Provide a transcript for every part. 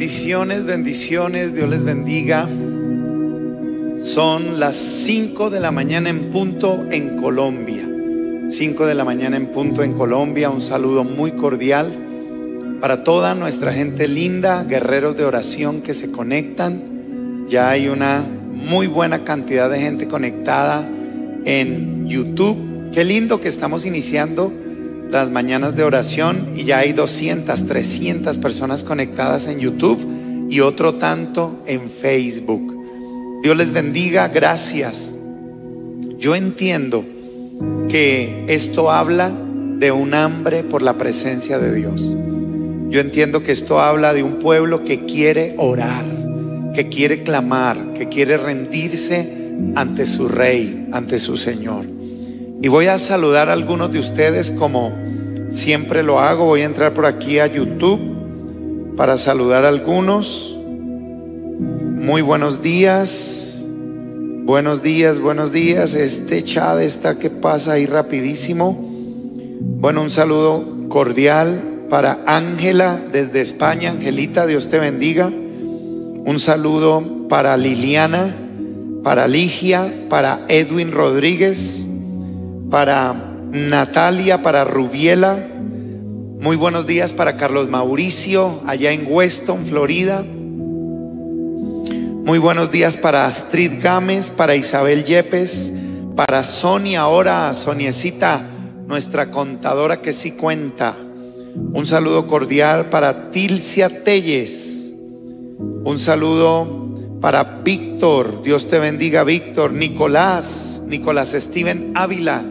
Bendiciones, bendiciones, Dios les bendiga. Son las 5 de la mañana en punto en Colombia. 5 de la mañana en punto en Colombia. Un saludo muy cordial para toda nuestra gente linda, guerreros de oración que se conectan. Ya hay una muy buena cantidad de gente conectada en YouTube. Qué lindo que estamos iniciando las mañanas de oración y ya hay 200, 300 personas conectadas en YouTube y otro tanto en Facebook. Dios les bendiga, gracias. Yo entiendo que esto habla de un hambre por la presencia de Dios. Yo entiendo que esto habla de un pueblo que quiere orar, que quiere clamar, que quiere rendirse ante su rey, ante su Señor. Y voy a saludar a algunos de ustedes como siempre lo hago. Voy a entrar por aquí a YouTube para saludar a algunos. Muy buenos días. Buenos días, buenos días. Este chat está que pasa ahí rapidísimo. Bueno, un saludo cordial para Ángela desde España. Angelita, Dios te bendiga. Un saludo para Liliana, para Ligia, para Edwin Rodríguez, para Natalia, para Rubiela. Muy buenos días para Carlos Mauricio, allá en Weston, Florida. Muy buenos días para Astrid Gámez, para Isabel Yepes, para Sonia, ahora Soniecita, nuestra contadora que sí cuenta. Un saludo cordial para Tilcia Telles. Un saludo para Víctor, Dios te bendiga Víctor, Nicolás, Nicolás Steven Ávila,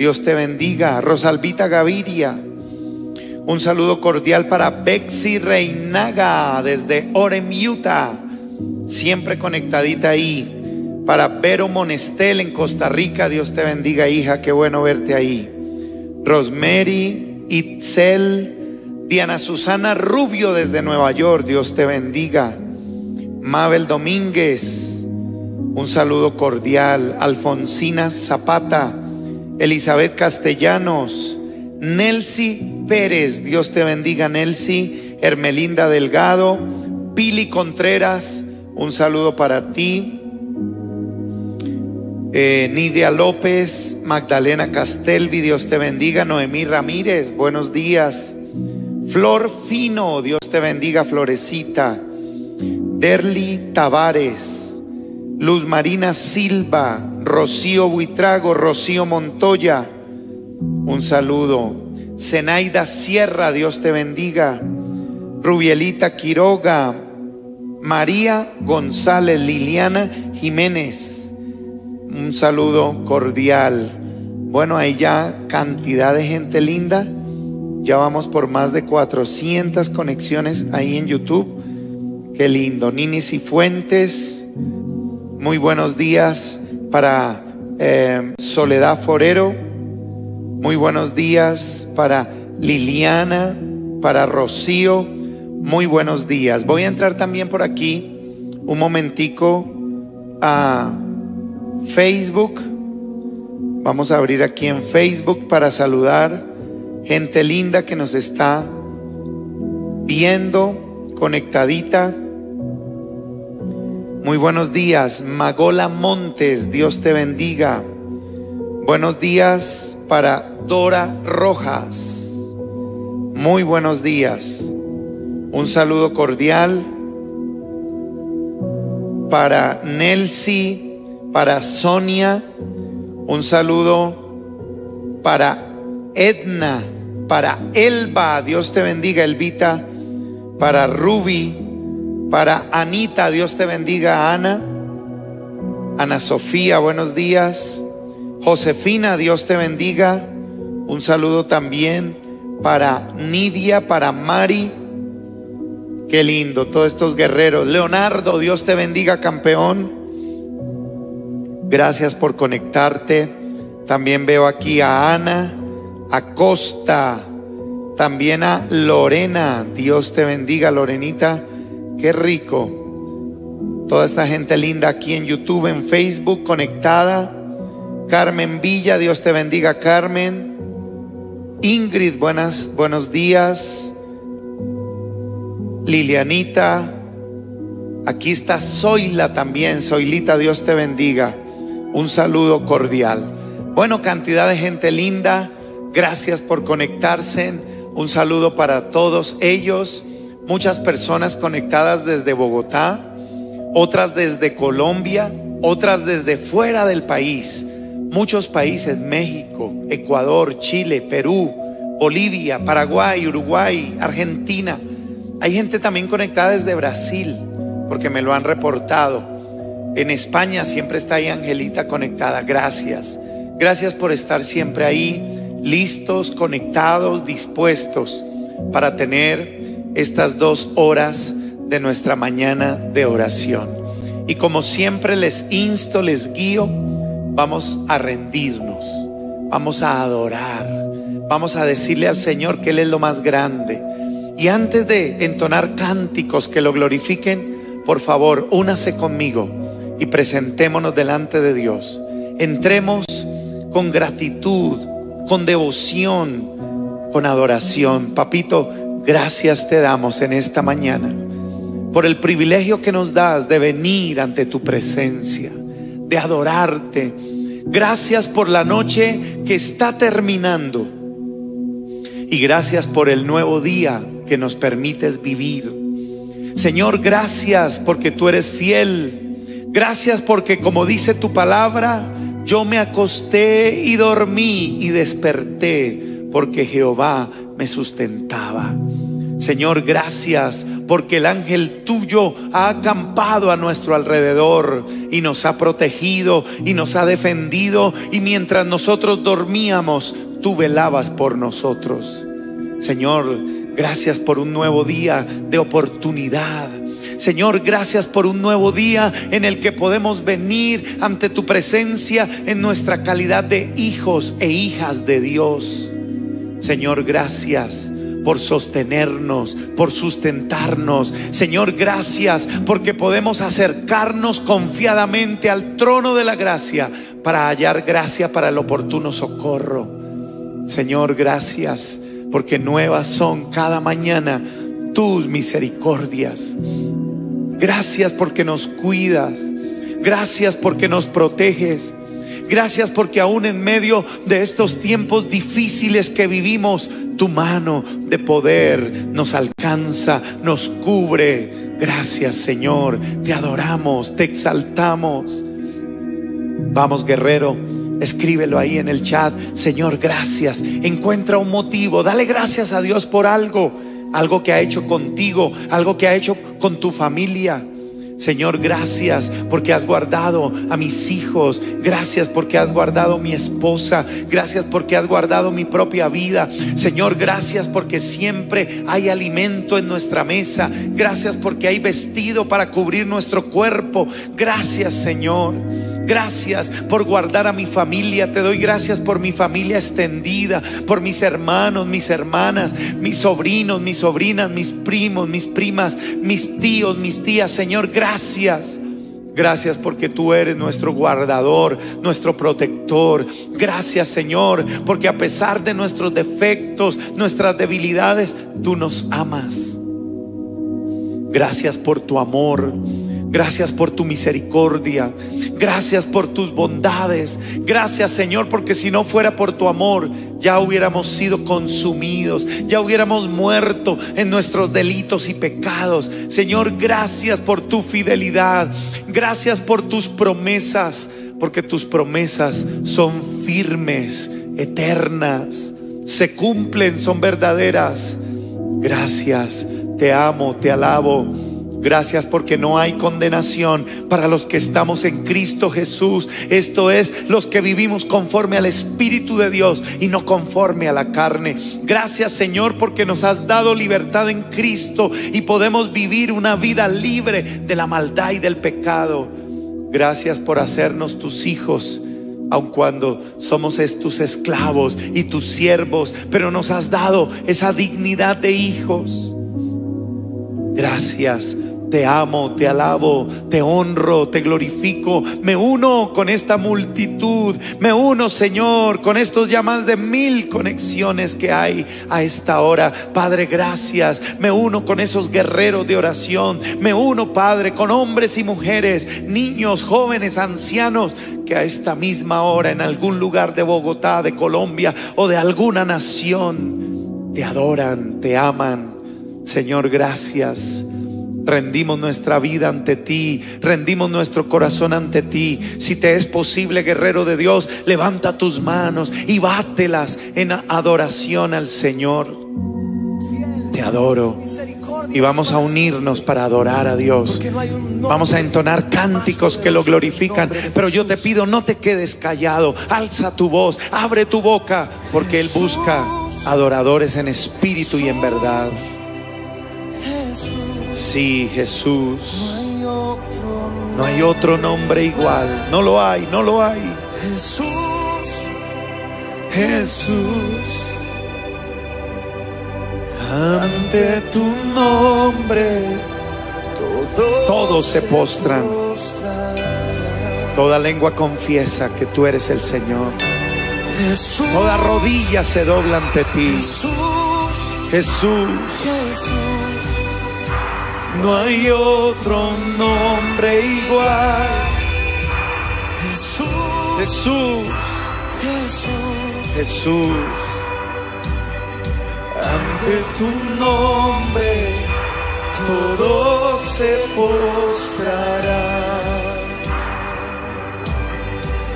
Dios te bendiga, Rosalvita Gaviria. Un saludo cordial para Bexy Reinaga desde Orem, Utah siempre conectadita ahí. Para Vero Monestel en Costa Rica, Dios te bendiga, hija, qué bueno verte ahí. Rosemary, Itzel, Diana Susana Rubio desde Nueva York, Dios te bendiga. Mabel Domínguez, un saludo cordial. Alfonsina Zapata, Elizabeth Castellanos, Nelcy Pérez, Dios te bendiga, Nelcy, Hermelinda Delgado, Pili Contreras, un saludo para ti. Eh, Nidia López, Magdalena Castelvi, Dios te bendiga. Noemí Ramírez, buenos días. Flor Fino, Dios te bendiga, Florecita. Derly Tavares, Luz Marina Silva, Rocío Buitrago, Rocío Montoya, un saludo. Zenaida Sierra, Dios te bendiga. Rubielita Quiroga, María González, Liliana Jiménez. Un saludo cordial. Bueno, hay ya cantidad de gente linda. Ya vamos por más de 400 conexiones ahí en YouTube. Qué lindo. Ninis y Fuentes. Muy buenos días para eh, Soledad Forero. Muy buenos días para Liliana, para Rocío. Muy buenos días. Voy a entrar también por aquí un momentico a Facebook. Vamos a abrir aquí en Facebook para saludar gente linda que nos está viendo, conectadita. Muy buenos días, Magola Montes, Dios te bendiga. Buenos días para Dora Rojas. Muy buenos días. Un saludo cordial para Nelcy, para Sonia. Un saludo para Edna, para Elba. Dios te bendiga, Elvita. Para Ruby, para Anita. Dios te bendiga, Ana. Ana Sofía, buenos días. Josefina, Dios te bendiga. Un saludo también para Nidia, para Mari. Qué lindo, todos estos guerreros. Leonardo, Dios te bendiga, campeón. Gracias por conectarte. También veo aquí a Ana, a Costa, también a Lorena. Dios te bendiga, Lorenita. Qué rico. Toda esta gente linda aquí en YouTube, en Facebook, conectada. Carmen Villa, Dios te bendiga, Carmen. Ingrid, buenas, buenos días. Lilianita. Aquí está Zoila también. Zoilita, Dios te bendiga. Un saludo cordial. Bueno, cantidad de gente linda. Gracias por conectarse. Un saludo para todos ellos. Muchas personas conectadas desde Bogotá, otras desde Colombia, otras desde fuera del país. Muchos países, México, Ecuador, Chile, Perú, Bolivia, Paraguay, Uruguay, Argentina. Hay gente también conectada desde Brasil, porque me lo han reportado. En España siempre está ahí Angelita conectada. Gracias. Gracias por estar siempre ahí, listos, conectados, dispuestos para tener estas dos horas de nuestra mañana de oración. Y como siempre les insto, les guío, vamos a rendirnos, vamos a adorar, vamos a decirle al Señor que Él es lo más grande y antes de entonar cánticos que lo glorifiquen, por favor, únase conmigo y presentémonos delante de Dios. Entremos con gratitud, con devoción, con adoración. Papito, gracias te damos en esta mañana por el privilegio que nos das de venir ante tu presencia, de adorarte. Gracias por la noche que está terminando. Y gracias por el nuevo día que nos permites vivir. Señor, gracias porque tú eres fiel. Gracias porque como dice tu palabra, yo me acosté y dormí y desperté porque Jehová me sustentaba. Señor, gracias porque el ángel tuyo ha acampado a nuestro alrededor y nos ha protegido y nos ha defendido y mientras nosotros dormíamos, tú velabas por nosotros. Señor, Gracias por un nuevo día de oportunidad. Señor, gracias por un nuevo día en el que podemos venir ante tu presencia en nuestra calidad de hijos e hijas de Dios. Señor, gracias por sostenernos, por sustentarnos. Señor, gracias porque podemos acercarnos confiadamente al trono de la gracia para hallar gracia para el oportuno socorro. Señor, gracias porque nuevas son cada mañana tus misericordias. Gracias porque nos cuidas. Gracias porque nos proteges. Gracias porque aún en medio de estos tiempos difíciles que vivimos, tu mano de poder nos alcanza, nos cubre. Gracias Señor, te adoramos, te exaltamos. Vamos guerrero Escríbelo ahí en el chat. Señor, gracias. Encuentra un motivo. Dale gracias a Dios por algo. Algo que ha hecho contigo. Algo que ha hecho con tu familia. Señor, gracias porque has guardado a mis hijos. Gracias porque has guardado mi esposa. Gracias porque has guardado mi propia vida. Señor, gracias porque siempre hay alimento en nuestra mesa. Gracias porque hay vestido para cubrir nuestro cuerpo. Gracias, Señor. Gracias por guardar a mi familia. Te doy gracias por mi familia extendida, por mis hermanos, mis hermanas, mis sobrinos, mis sobrinas, mis primos, mis primas, mis tíos, mis tías. Señor, gracias gracias. Porque tú eres nuestro guardador, nuestro protector. Gracias Señor, porque a pesar de nuestros defectos, nuestras debilidades, tú nos amas. Gracias por tu amor. Gracias por tu misericordia. Gracias por tus bondades. Gracias Señor, porque si no fuera por tu amor, ya hubiéramos sido consumidos, ya hubiéramos muerto en nuestros delitos y pecados. Señor, gracias por tu fidelidad. Gracias por tus promesas, porque tus promesas son firmes, eternas, se cumplen, son verdaderas. Gracias, te amo, te alabo. Gracias porque no hay condenación para los que estamos en Cristo Jesús. Esto es los que vivimos conforme al Espíritu de Dios y no conforme a la carne. Gracias Señor porque nos has dado libertad en Cristo y podemos vivir una vida libre de la maldad y del pecado. Gracias por hacernos tus hijos aun cuando somos tus esclavos y tus siervos, pero nos has dado esa dignidad de hijos. Gracias Te amo, te alabo, te honro, te glorifico. Me uno con esta multitud. Me uno, Señor, con estos ya más de mil conexiones que hay a esta hora. Padre, gracias. Me uno con esos guerreros de oración. Me uno, Padre, con hombres y mujeres, niños, jóvenes, ancianos, que a esta misma hora en algún lugar de Bogotá, de Colombia o de alguna nación te adoran, te aman. Señor, gracias. Rendimos nuestra vida ante ti, rendimos nuestro corazón ante ti. Si te es posible, guerrero de Dios, levanta tus manos y bátelas en adoración al Señor. Te adoro. Y vamos a unirnos para adorar a Dios. Vamos a entonar cánticos que lo glorifican. Pero yo te pido, no te quedes callado. Alza tu voz, abre tu boca, porque Él busca adoradores en espíritu y en verdad. Sí, Jesús. No hay otro nombre igual. No lo hay, no lo hay. Jesús, Jesús. Ante tu nombre todo todos se postran. Toda lengua confiesa que tú eres el Señor. Jesús, Toda rodilla se dobla ante ti. Jesús, Jesús. No hay otro nombre igual. Jesús, Jesús. Jesús, Jesús. Ante tu nombre todo se postrará.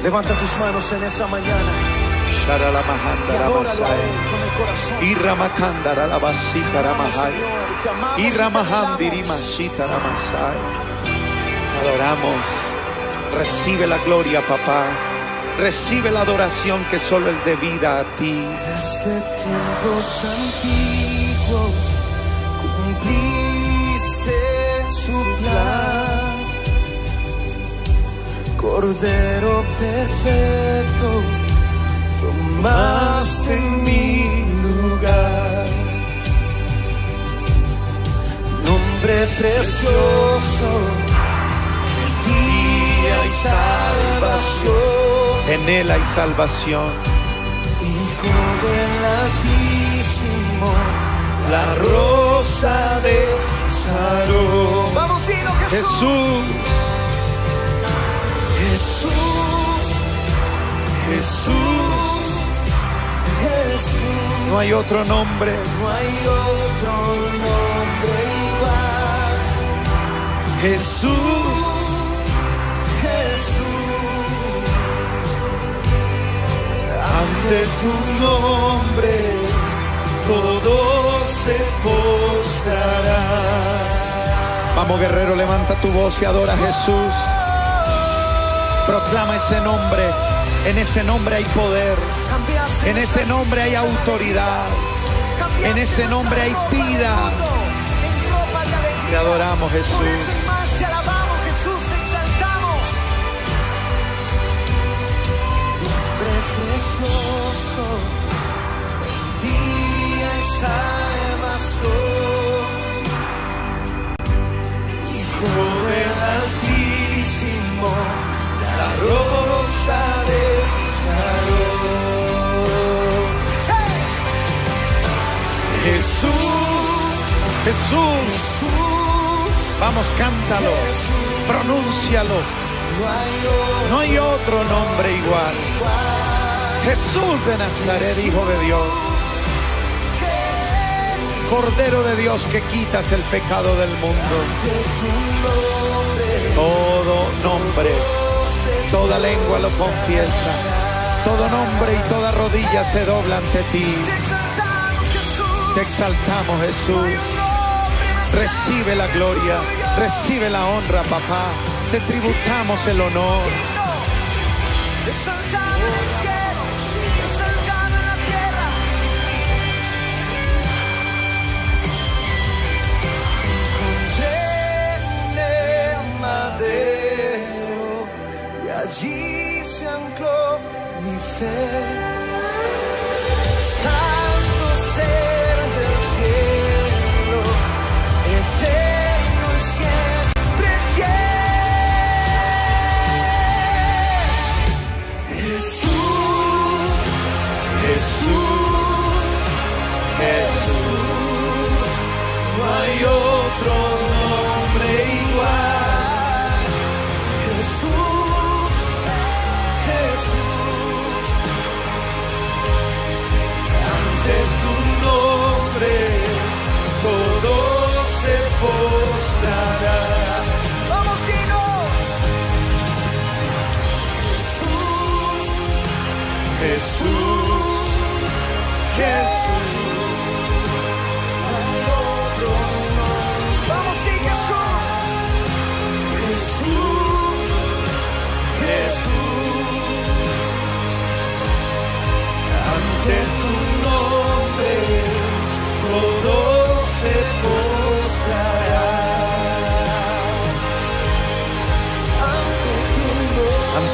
Levanta tus manos en esa mañana y Sharalamahanda adóralo a Ramasaya. Él con el corazón. Iramakanda Rabasita Ramahaya. Señor, te amamos y adoramos. Mashita Ramasaya. Adoramos. Recibe la gloria, papá. Recibe la adoración que solo es debida a ti. Desde tiempos antiguos cumpliste su plan. Cordero perfecto, tomaste mi lugar. Nombre precioso, en ti hay salvación. En Él hay salvación. Hijo del Altísimo, La rosa de Sarón. vamos dilo Jesús. Jesús, Jesús, Jesús. No hay otro nombre. no hay otro nombre igual. Jesús, Jesús, ante tu nombre todo se postrará. Vamos guerrero, levanta tu voz y adora a Jesús. Proclama ese nombre. En ese nombre hay poder. En ese nombre hay autoridad. en ese nombre hay vida. Te adoramos, Jesús. Cántalo. Pronúncialo. No hay otro nombre igual. Jesús de Nazaret, Hijo de Dios. Cordero de Dios que quitas el pecado del mundo. Todo nombre, toda lengua lo confiesa. Todo nombre y toda rodilla se dobla ante ti. Te exaltamos, Jesús. Recibe la gloria, recibe la honra, papá. Te tributamos el honor. Allí se ancló mi fe.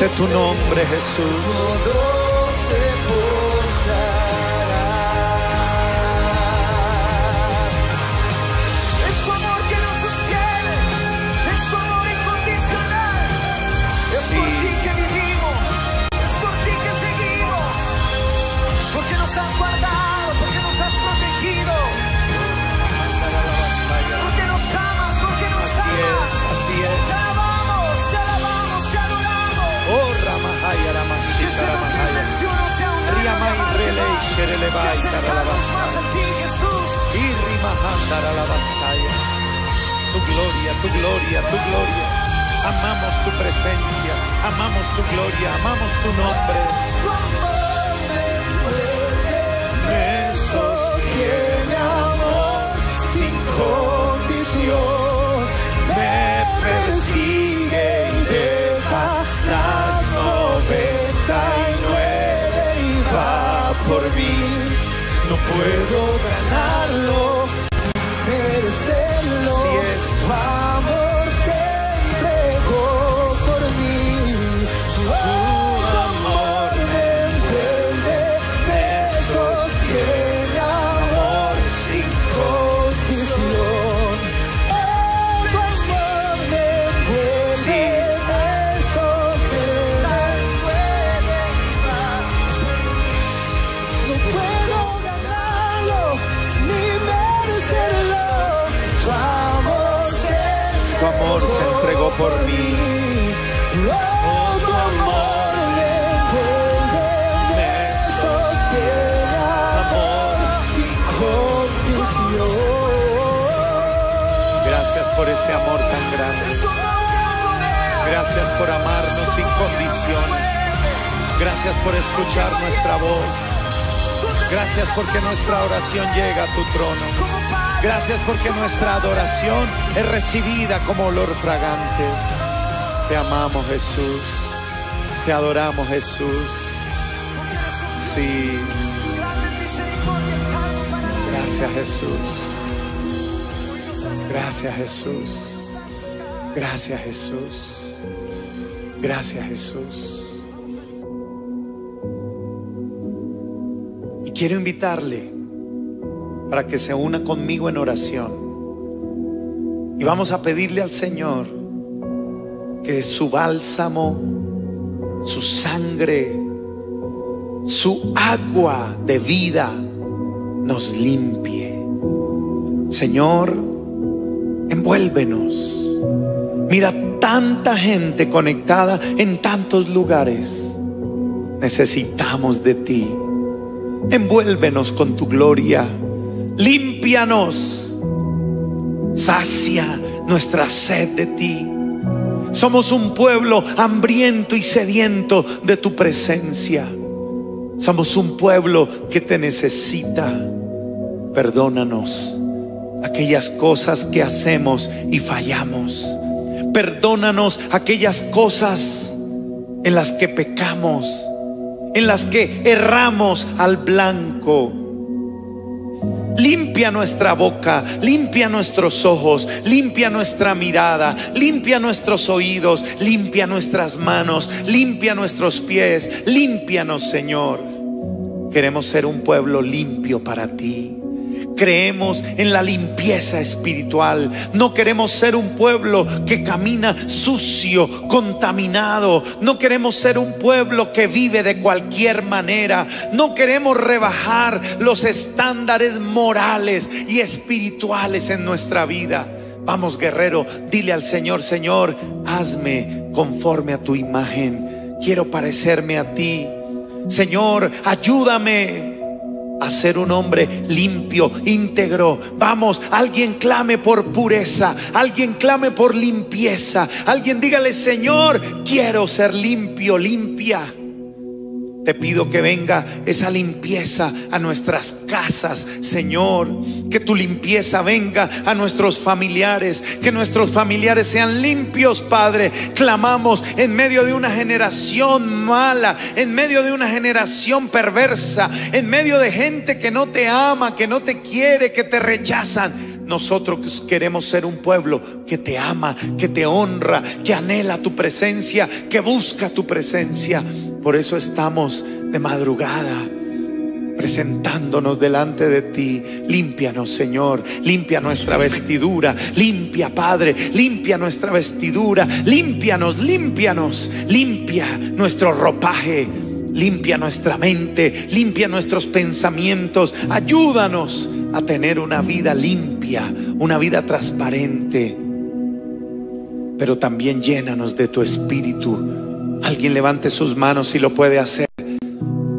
Tu nombre, Jesús. Taralabasai. más a. Y Rimahandara la Basaya. Tu gloria, tu gloria, tu gloria. Amamos tu presencia, amamos tu gloria, amamos tu nombre. Me sostiene, amor sin condición. Me persigue mí. No puedo ganarlo, merecerlo. Así es. Por mí. Oh, tu amor me envuelve, me sostiene, amor sin condición. Gracias por ese amor tan grande. Gracias por amarnos sin condiciones. Gracias por escuchar nuestra voz. Gracias porque nuestra oración llega a tu trono. Gracias porque nuestra adoración es recibida como olor fragante. Te amamos Jesús. Te adoramos Jesús. Sí. Gracias Jesús. Gracias Jesús. Gracias Jesús. Gracias Jesús. Y quiero invitarle para que se una conmigo en oración. Y vamos a pedirle al Señor que su bálsamo, su sangre, su agua de vida nos limpie. Señor, envuélvenos. Mira tanta gente conectada en tantos lugares. Necesitamos de ti. Envuélvenos con tu gloria. Límpianos. Sacia nuestra sed de ti. Somos un pueblo hambriento y sediento de tu presencia. Somos un pueblo que te necesita. Perdónanos aquellas cosas que hacemos y fallamos. Perdónanos aquellas cosas en las que pecamos, en las que erramos al blanco. Limpia nuestra boca, limpia nuestros ojos, limpia nuestra mirada, limpia nuestros oídos, limpia nuestras manos, limpia nuestros pies, límpianos Señor. Queremos ser un pueblo limpio para ti. Creemos en la limpieza espiritual. No queremos ser un pueblo que camina sucio, contaminado. No queremos ser un pueblo que vive de cualquier manera. No queremos rebajar los estándares morales y espirituales en nuestra vida. Vamos, guerrero, dile al Señor, Señor, hazme conforme a tu imagen. Quiero parecerme a ti. Señor, ayúdame a ser un hombre limpio, íntegro. Vamos, alguien clame por pureza, alguien clame por limpieza, alguien dígale, Señor, quiero ser limpio, limpia. Te pido que venga esa limpieza a nuestras casas, Señor. Que tu limpieza venga a nuestros familiares. Que nuestros familiares sean limpios, Padre. Clamamos en medio de una generación mala, en medio de una generación perversa, en medio de gente que no te ama, que no te quiere, que te rechazan. nosotros queremos ser un pueblo que te ama, que te honra, que anhela tu presencia, que busca tu presencia. Por eso estamos de madrugada presentándonos delante de ti. Límpianos, Señor. Limpia nuestra vestidura. Limpia, Padre. Limpia nuestra vestidura. Límpianos, límpianos. Limpia nuestro ropaje. Limpia nuestra mente. Limpia nuestros pensamientos. Ayúdanos a tener una vida limpia, una vida transparente. Pero también llénanos de tu espíritu. Alguien levante sus manos si lo puede hacer.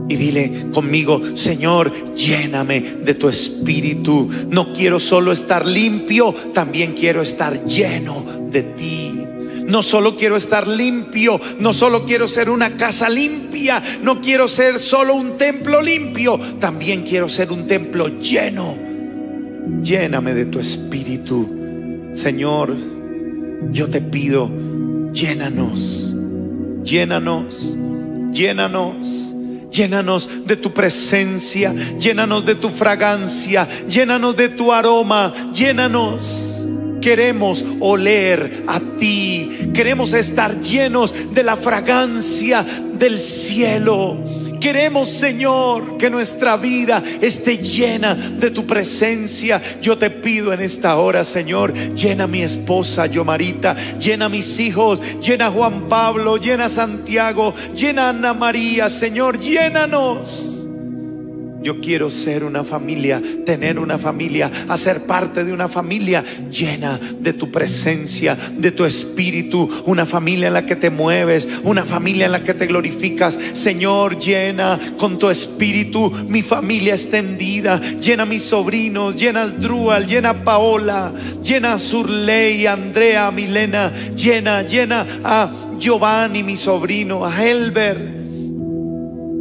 Y dile conmigo, Señor, lléname de tu espíritu. No quiero solo estar limpio, también quiero estar lleno de ti. No solo quiero estar limpio, no solo quiero ser una casa limpia, no quiero ser solo un templo limpio, también quiero ser un templo lleno. Lléname de tu espíritu. Señor, yo te pido, llénanos, llénanos, llénanos. Llénanos de tu presencia, llénanos de tu fragancia, llénanos de tu aroma, llénanos. Queremos oler a ti, queremos estar llenos de la fragancia del cielo. Queremos, Señor, que nuestra vida esté llena de tu presencia. Yo te pido en esta hora, Señor, llena a mi esposa, Yomarita, llena a mis hijos, llena a Juan Pablo, llena a Santiago, llena a Ana María, Señor, llénanos. Yo quiero ser una familia, tener una familia, hacer parte de una familia llena de tu presencia, de tu espíritu, una familia en la que te mueves, una familia en la que te glorificas. Señor, llena con tu espíritu mi familia extendida, llena a mis sobrinos, llena a Drual, llena a Paola, llena a Surley, Andrea, Milena, llena, llena a Giovanni, mi sobrino, a Helber,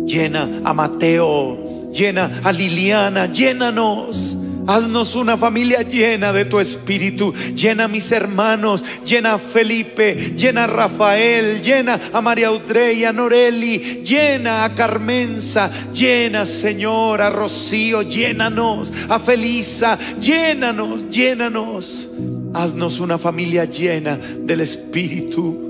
llena a Mateo llena a Liliana, llénanos. Haznos una familia llena de tu espíritu. Llena a mis hermanos, llena a Felipe, llena a Rafael, llena a María Audrey, a Noreli, llena a Carmenza, llena, Señor, a Rocío, llénanos, a Felisa, llénanos, llénanos. Haznos una familia llena del espíritu.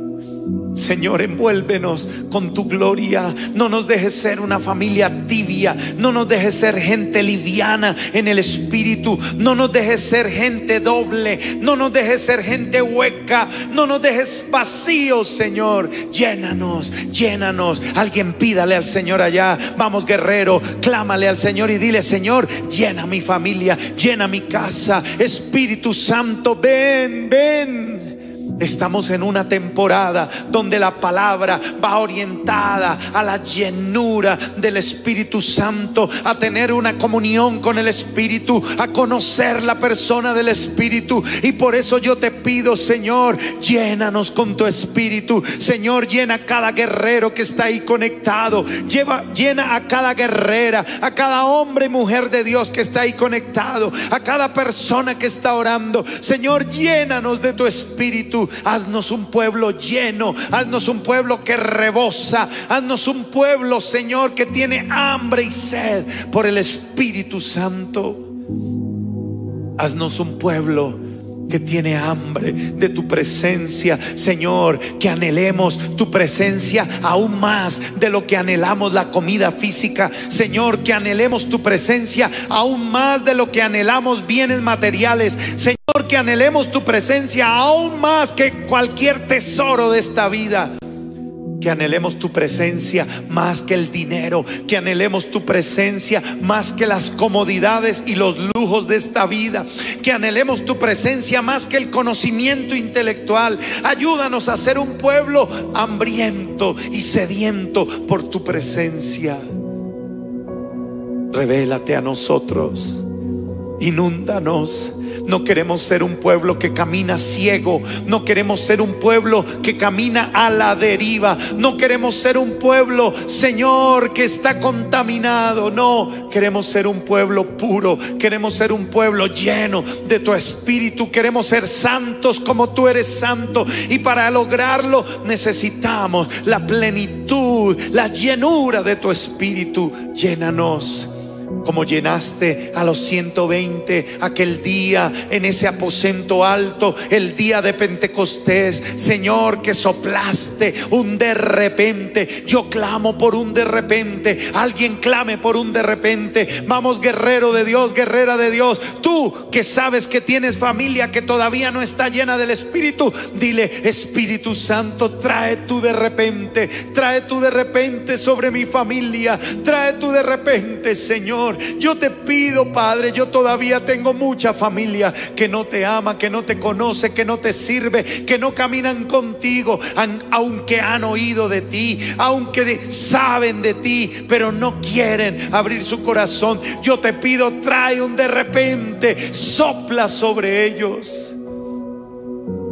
Señor, envuélvenos con tu gloria. No nos dejes ser una familia tibia. No nos dejes ser gente liviana en el espíritu. No nos dejes ser gente doble. No nos dejes ser gente hueca. No nos dejes vacíos, Señor. Llénanos, llénanos. Alguien pídale al Señor allá. Vamos, guerrero, clámale al Señor y dile, Señor, llena mi familia, llena mi casa. Espíritu Santo, ven, ven. Estamos en una temporada donde la palabra va orientada a la llenura del Espíritu Santo, a tener una comunión con el Espíritu, a conocer la persona del Espíritu. Y por eso yo te pido, Señor, llénanos con tu Espíritu. Señor, llena a cada guerrero que está ahí conectado. Llena a cada guerrera, a cada hombre y mujer de Dios que está ahí conectado, a cada persona que está orando. Señor, llénanos de tu Espíritu. Haznos un pueblo lleno, haznos un pueblo que rebosa, haznos un pueblo, Señor, que tiene hambre y sed por el Espíritu Santo. Haznos un pueblo que tiene hambre de tu presencia, Señor, que anhelemos tu presencia aún más de lo que anhelamos la comida física, Señor, que anhelemos tu presencia aún más de lo que anhelamos bienes materiales, Señor, que anhelemos tu presencia aún más que cualquier tesoro de esta vida que anhelemos tu presencia más que el dinero, que anhelemos tu presencia más que las comodidades y los lujos de esta vida, que anhelemos tu presencia más que el conocimiento intelectual. Ayúdanos a ser un pueblo hambriento y sediento por tu presencia. Revélate a nosotros, inúndanos no queremos ser un pueblo que camina ciego. No queremos ser un pueblo que camina a la deriva. No queremos ser un pueblo, Señor, que está contaminado. No, queremos ser un pueblo puro. Queremos ser un pueblo lleno de tu espíritu. Queremos ser santos como tú eres santo. Y para lograrlo necesitamos la plenitud, la llenura de tu espíritu. Llénanos como llenaste a los 120 aquel día en ese aposento alto, el día de Pentecostés, Señor, que soplaste un de repente. Yo clamo por un de repente, alguien clame por un de repente. Vamos, guerrero de Dios, guerrera de Dios, tú que sabes que tienes familia que todavía no está llena del Espíritu, dile, Espíritu Santo, trae tú de repente, trae tú de repente sobre mi familia, trae tú de repente, Señor. Yo te pido, Padre, yo todavía tengo mucha familia que no te ama, que no te conoce, que no te sirve, que no caminan contigo, aunque han oído de ti, aunque saben de ti, pero no quieren abrir su corazón. Yo te pido, trae un de repente, sopla sobre ellos.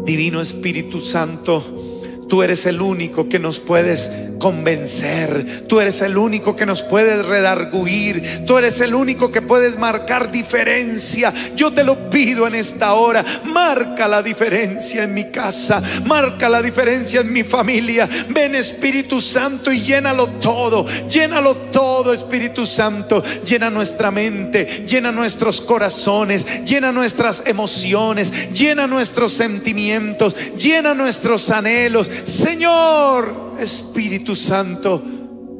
Divino Espíritu Santo, tú eres el único que nos puedes convencer, tú eres el único que nos puedes redarguir, tú eres el único que puedes marcar diferencia. Yo te lo pido en esta hora, marca la diferencia en mi casa, marca la diferencia en mi familia. Ven Espíritu Santo y llénalo todo, llénalo todo Espíritu Santo, llena nuestra mente, llena nuestros corazones, llena nuestras emociones, llena nuestros sentimientos, llena nuestros anhelos. Señor Espíritu Santo,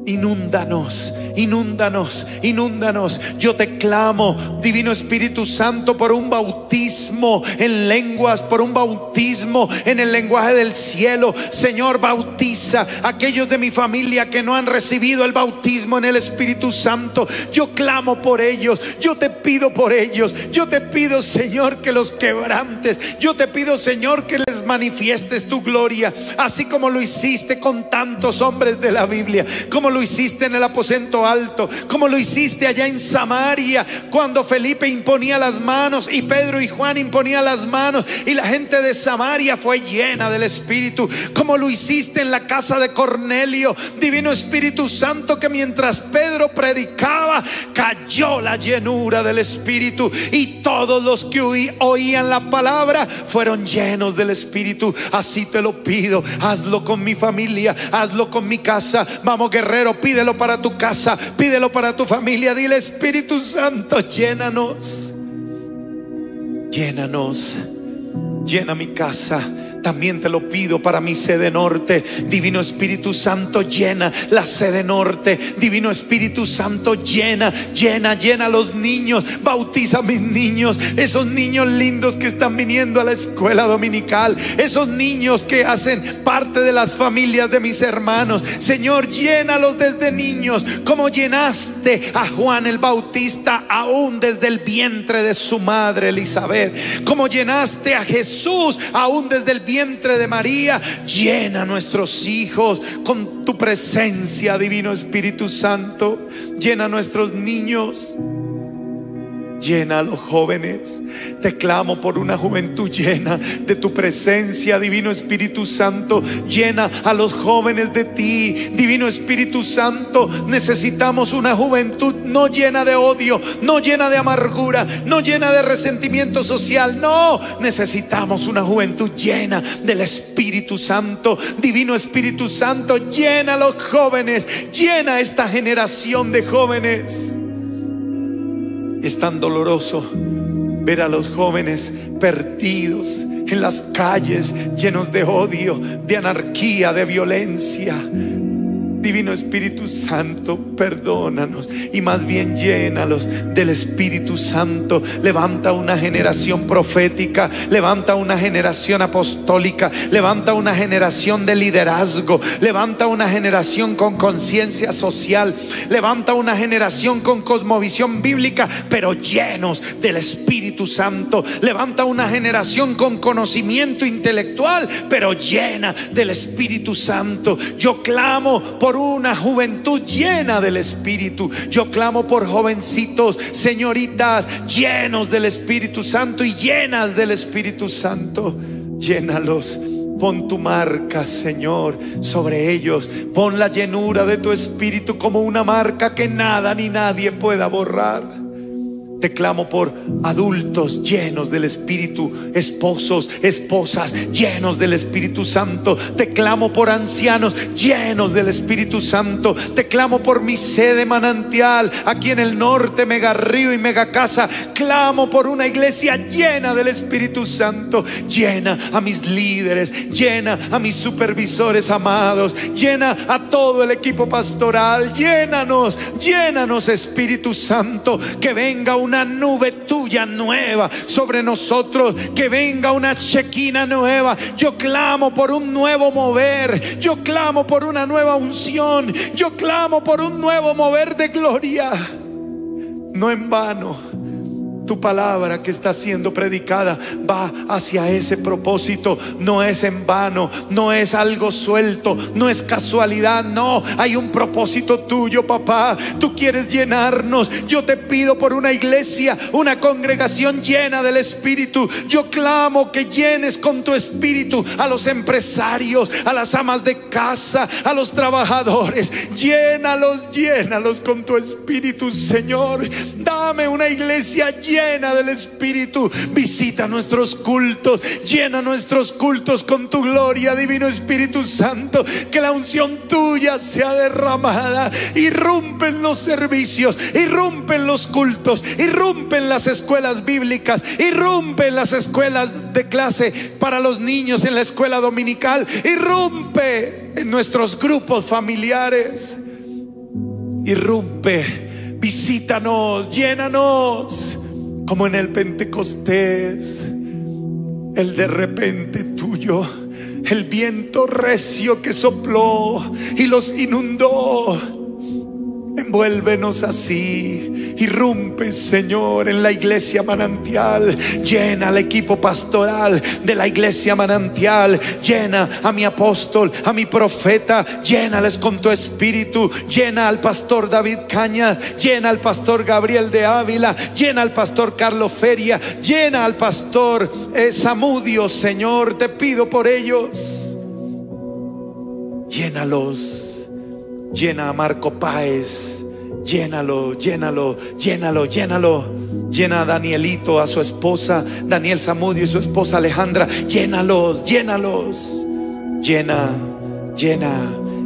inúndanos, inúndanos, inúndanos. Yo te clamo, Divino Espíritu Santo, por un bautismo en lenguas, por un bautismo en el lenguaje del cielo. Señor, bautiza a aquellos de mi familia que no han recibido el bautismo en el Espíritu Santo. Yo clamo por ellos, yo te pido por ellos, yo te pido, Señor, que los quebrantes. Yo te pido, Señor, que les manifiestes tu gloria, así como lo hiciste con tantos hombres de la Biblia, como lo hiciste en el aposento alto, como lo hiciste allá en Samaria, cuando Felipe imponía las manos y Pedro y Juan imponían las manos y la gente de Samaria fue llena del Espíritu, como lo hiciste en la casa de Cornelio, Divino Espíritu Santo, que mientras Pedro predicaba, cayó la llenura del Espíritu y todos los que oí- oían la palabra fueron llenos del Espíritu. Así te lo pido, hazlo con mi familia, hazlo con mi casa. Vamos, pídelo para tu casa, pídelo para tu familia. Dile, Espíritu Santo, llénanos, llénanos, llena mi casa. También te lo pido para mi sede norte. Divino Espíritu Santo, llena la sede norte. Divino Espíritu Santo, llena, llena, llena a los niños. Bautiza a mis niños. Esos niños lindos que están viniendo a la escuela dominical. Esos niños que hacen parte de las familias de mis hermanos. Señor, llénalos desde niños. Como llenaste a Juan el Bautista aún desde el vientre de su madre Elizabeth. Como llenaste a Jesús aún desde el vientre de María. Llena nuestros hijos con tu presencia, Divino Espíritu Santo. Llena nuestros niños. Llena a los jóvenes. Te clamo por una juventud llena de tu presencia, Divino Espíritu Santo. Llena a los jóvenes de ti, Divino Espíritu Santo. Necesitamos una juventud no llena de odio, no llena de amargura, no llena de resentimiento social. No, necesitamos una juventud llena del Espíritu Santo. Divino Espíritu Santo, llena a los jóvenes, llena esta generación de jóvenes. Es tan doloroso ver a los jóvenes perdidos en las calles, llenos de odio, de anarquía, de violencia. Divino Espíritu Santo, perdónanos y más bien llénalos del Espíritu Santo. Levanta una generación profética, levanta una generación apostólica, levanta una generación de liderazgo, levanta una generación con conciencia social, levanta una generación con cosmovisión bíblica, pero llenos del Espíritu Santo. Levanta una generación con conocimiento intelectual, pero llena del Espíritu Santo. Yo clamo por una juventud llena del Espíritu. Yo clamo por jovencitos, señoritas, llenos del Espíritu Santo y llenas del Espíritu Santo. Llénalos. Pon tu marca, Señor, sobre ellos. Pon la llenura de tu Espíritu como una marca que nada ni nadie pueda borrar. Te clamo por adultos llenos del Espíritu, esposos, esposas llenos del Espíritu Santo. Te clamo por ancianos llenos del Espíritu Santo. Te clamo por mi sede manantial aquí en el norte, Mega Río y Mega Casa. Clamo por una iglesia llena del Espíritu Santo. Llena a mis líderes, llena a mis supervisores amados, llena a todo el equipo pastoral. Llénanos, llénanos Espíritu Santo. Que venga un una nube tuya nueva sobre nosotros, que venga una chequina nueva. Yo clamo por un nuevo mover, yo clamo por una nueva unción, yo clamo por un nuevo mover de gloria. No en vano tu palabra que está siendo predicada va hacia ese propósito. No es en vano, no es algo suelto, no es casualidad, no. Hay un propósito tuyo, papá. Tú quieres llenarnos. Yo te pido por una iglesia, una congregación llena del Espíritu. Yo clamo que llenes con tu Espíritu a los empresarios, a las amas de casa, a los trabajadores. Llénalos, llénalos con tu Espíritu, Señor. Dame una iglesia llena llena del Espíritu. Visita nuestros cultos, llena nuestros cultos con tu gloria, Divino Espíritu Santo. Que la unción tuya sea derramada. Irrumpen los servicios, irrumpen los cultos, irrumpen las escuelas bíblicas, irrumpen las escuelas de clase para los niños en la escuela dominical, irrumpe en nuestros grupos familiares. Irrumpe, visítanos, llénanos como en el Pentecostés, el de repente tuyo, el viento recio que sopló y los inundó. Envuélvenos así. Irrumpe, Señor, en la iglesia manantial. Llena al equipo pastoral de la iglesia manantial. Llena a mi apóstol, a mi profeta. Llénales con tu espíritu. Llena al pastor David Cañas. Llena al pastor Gabriel de Ávila. Llena al pastor Carlos Feria. Llena al pastor eh, Samudio, Señor. Te pido por ellos. Llénalos. Llena a Marco Páez. Llénalo, llénalo, llénalo, llénalo. Llena a Danielito, a su esposa, Daniel Samudio y su esposa Alejandra. Llénalos, llénalos. Llena, llena,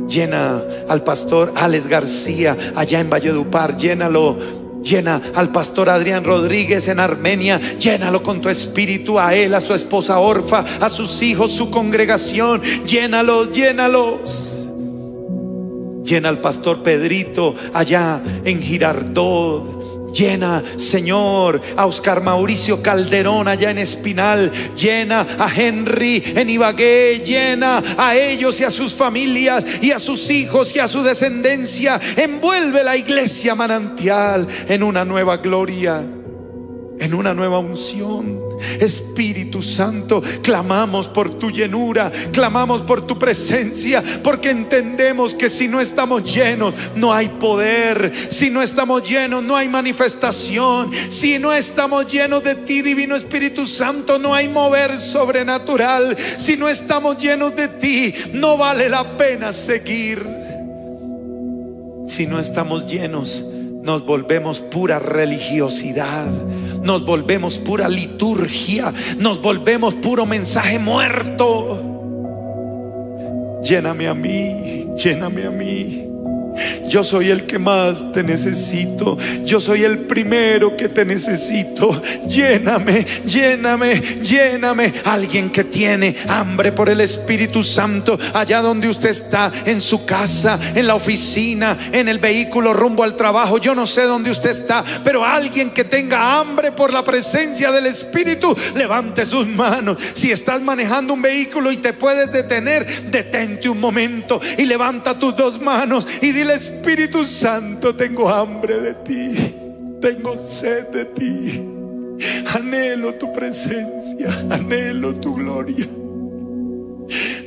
llena al pastor Alex García allá en Valledupar. Llénalo, Llena al pastor Adrián Rodríguez en Armenia. Llénalo con tu espíritu a él, a su esposa Orfa, a sus hijos, su congregación. Llénalos, llénalos. Llena al pastor Pedrito allá en Girardot. Llena, Señor, a Oscar Mauricio Calderón allá en Espinal. Llena a Henry en Ibagué. Llena a ellos y a sus familias y a sus hijos y a su descendencia. Envuelve la iglesia manantial en una nueva gloria en una nueva unción. Espíritu Santo, clamamos por tu llenura, clamamos por tu presencia, porque entendemos que si no estamos llenos, no hay poder. Si no estamos llenos, no hay manifestación. Si no estamos llenos de ti, Divino Espíritu Santo, no hay mover sobrenatural. Si no estamos llenos de ti, no vale la pena seguir. Si no estamos llenos, nos volvemos pura religiosidad, nos volvemos pura liturgia, nos volvemos puro mensaje muerto. Lléname a mí, lléname a mí. Yo soy el que más te necesito. Yo soy el primero que te necesito. Lléname, lléname, lléname. Alguien que tiene hambre por el Espíritu Santo, allá donde usted está, en su casa, en la oficina, en el vehículo rumbo al trabajo. Yo no sé dónde usted está, pero alguien que tenga hambre por la presencia del Espíritu, levante sus manos. Si estás manejando un vehículo y te puedes detener, detente un momento y levanta tus dos manos y dile Espíritu Santo, tengo hambre de ti, tengo sed de ti, anhelo tu presencia, anhelo tu gloria.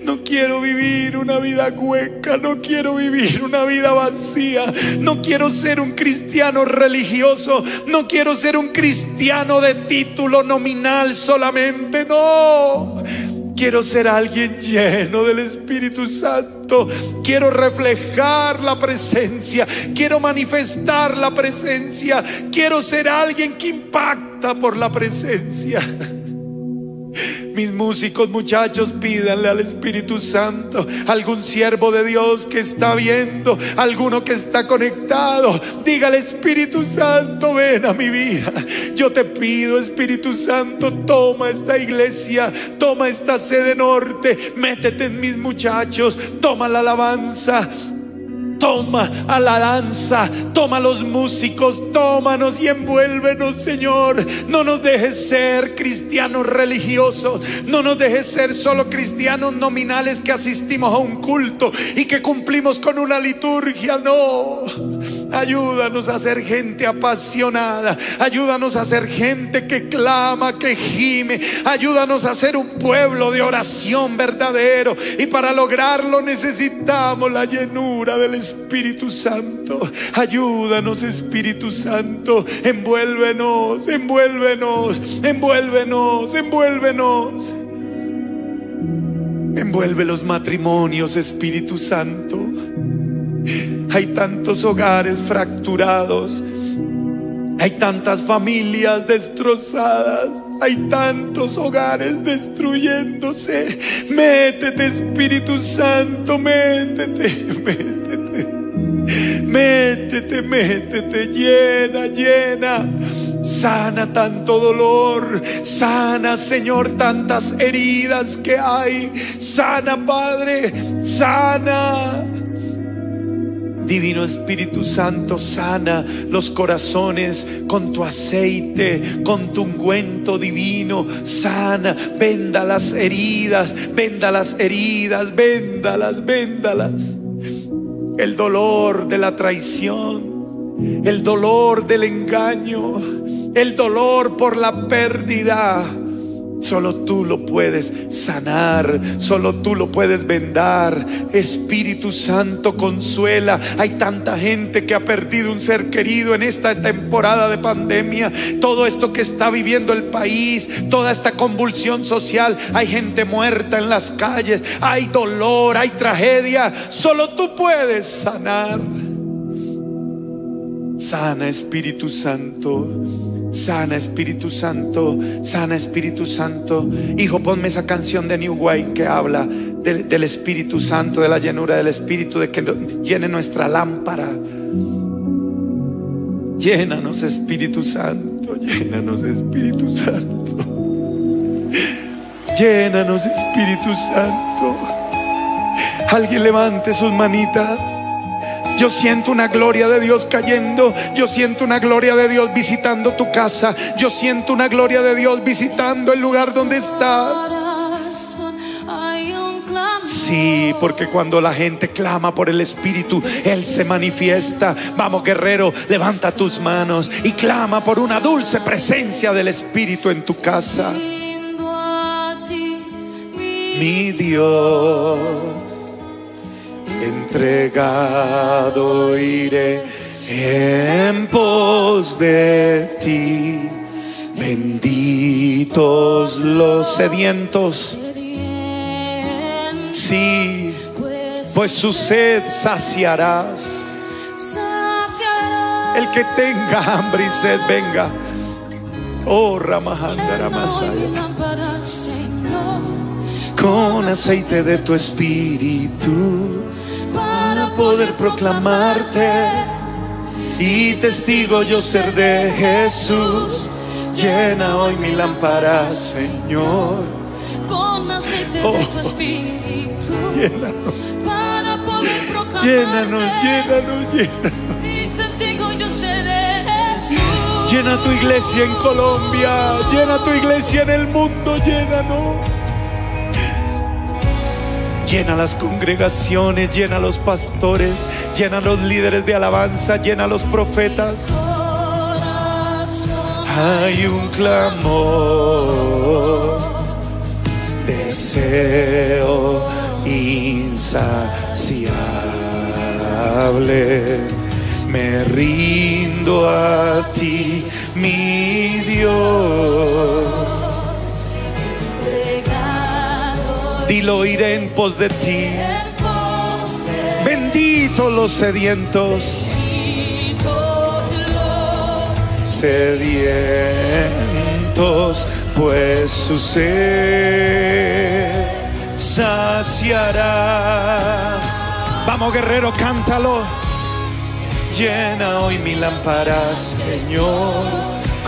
No quiero vivir una vida hueca, no quiero vivir una vida vacía, no quiero ser un cristiano religioso, no quiero ser un cristiano de título nominal solamente, no. Quiero ser alguien lleno del Espíritu Santo. Quiero reflejar la presencia. Quiero manifestar la presencia. Quiero ser alguien que impacta por la presencia. Mis músicos, muchachos, pídanle al Espíritu Santo, algún siervo de Dios que está viendo, alguno que está conectado, dígale Espíritu Santo, ven a mi vida. Yo te pido, Espíritu Santo, toma esta iglesia, toma esta sede norte, métete en mis muchachos, toma la alabanza, Toma a la danza, toma a los músicos, tómanos y envuélvenos, Señor. No nos dejes ser cristianos religiosos, no nos dejes ser solo cristianos nominales que asistimos a un culto y que cumplimos con una liturgia, no. Ayúdanos a ser gente apasionada, ayúdanos a ser gente que clama, que gime, ayúdanos a ser un pueblo de oración verdadero y para lograrlo necesitamos la llenura del Espíritu Santo. Ayúdanos, Espíritu Santo. Envuélvenos, envuélvenos, envuélvenos, envuélvenos. Envuelve los matrimonios, Espíritu Santo. Hay tantos hogares fracturados. Hay tantas familias destrozadas. Hay tantos hogares destruyéndose. Métete, Espíritu Santo, métete, métete. Métete, métete, llena, llena. Sana tanto dolor, sana Señor tantas heridas que hay. Sana Padre, sana. Divino Espíritu Santo, sana los corazones con tu aceite, con tu ungüento divino. Sana, venda las heridas, venda las heridas, véndalas, véndalas. El dolor de la traición, el dolor del engaño, el dolor por la pérdida. Solo tú lo puedes sanar, solo tú lo puedes vendar. Espíritu Santo, consuela. Hay tanta gente que ha perdido un ser querido en esta temporada de pandemia. Todo esto que está viviendo el país, toda esta convulsión social. Hay gente muerta en las calles, hay dolor, hay tragedia. Solo tú puedes sanar. Sana Espíritu Santo. Sana Espíritu Santo, sana Espíritu Santo. Hijo, ponme esa canción de New Wine que habla del, del Espíritu Santo, de la llenura del Espíritu, de que llene nuestra lámpara. Llénanos Espíritu Santo, llénanos Espíritu Santo. Llénanos Espíritu Santo. Alguien levante sus manitas. Yo siento una gloria de Dios cayendo. Yo siento una gloria de Dios visitando tu casa. Yo siento una gloria de Dios visitando el lugar donde estás. Sí, porque cuando la gente clama por el Espíritu, Él se manifiesta. Vamos, guerrero, levanta tus manos y clama por una dulce presencia del Espíritu en tu casa. Mi Dios, entregado iré en pos de ti. Benditos los sedientos, sediento, sí, pues, su sed saciarás. saciará El que tenga hambre y sed, venga. Oh, Ramajanda, Llena hoy mi Ramasaya. lámpara, Señor, Con aceite de tu espíritu. Poder proclamarte y testigo yo ser de Jesús. Llena hoy mi lámpara, Señor. con aceite de Oh. tu espíritu Llénanos, para poder proclamar llénanos, llénanos, llénanos. y testigo yo seré Jesús Llena tu iglesia en Colombia, llena tu iglesia en el mundo, llénanos. Llena las congregaciones, llena los pastores, llena los líderes de alabanza, llena los profetas. Hay un clamor, deseo insaciable. Me rindo a ti, mi Dios. Entregado lo oiré en pos de ti. Benditos los sedientos, sedientos, pues su sed saciarás. Vamos guerrero, cántalo. Llena hoy mi lámpara, Señor,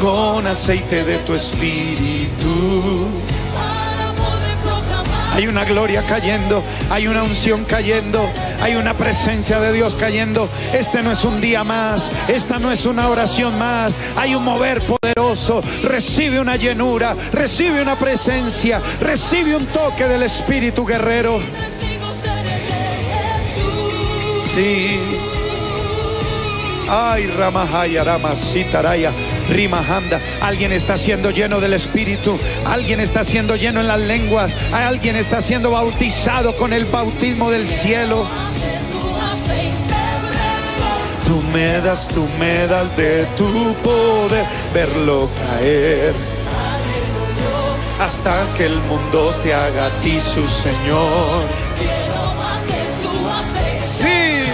con aceite de tu espíritu. Hay una gloria cayendo, hay una unción cayendo, hay una presencia de Dios cayendo. Este no es un día más, esta no es una oración más. Hay un mover poderoso. Recibe una llenura, recibe una presencia, recibe un toque del Espíritu guerrero. Sí. Ay, Ramahaya, Ramasitaraya, Rimahanda. Alguien está siendo lleno del Espíritu. Alguien está siendo lleno en las lenguas. Alguien está siendo bautizado con el bautismo del cielo. Tú me das, tú me das de tu poder verlo caer. Hasta que el mundo te haga a ti su Señor. Sí.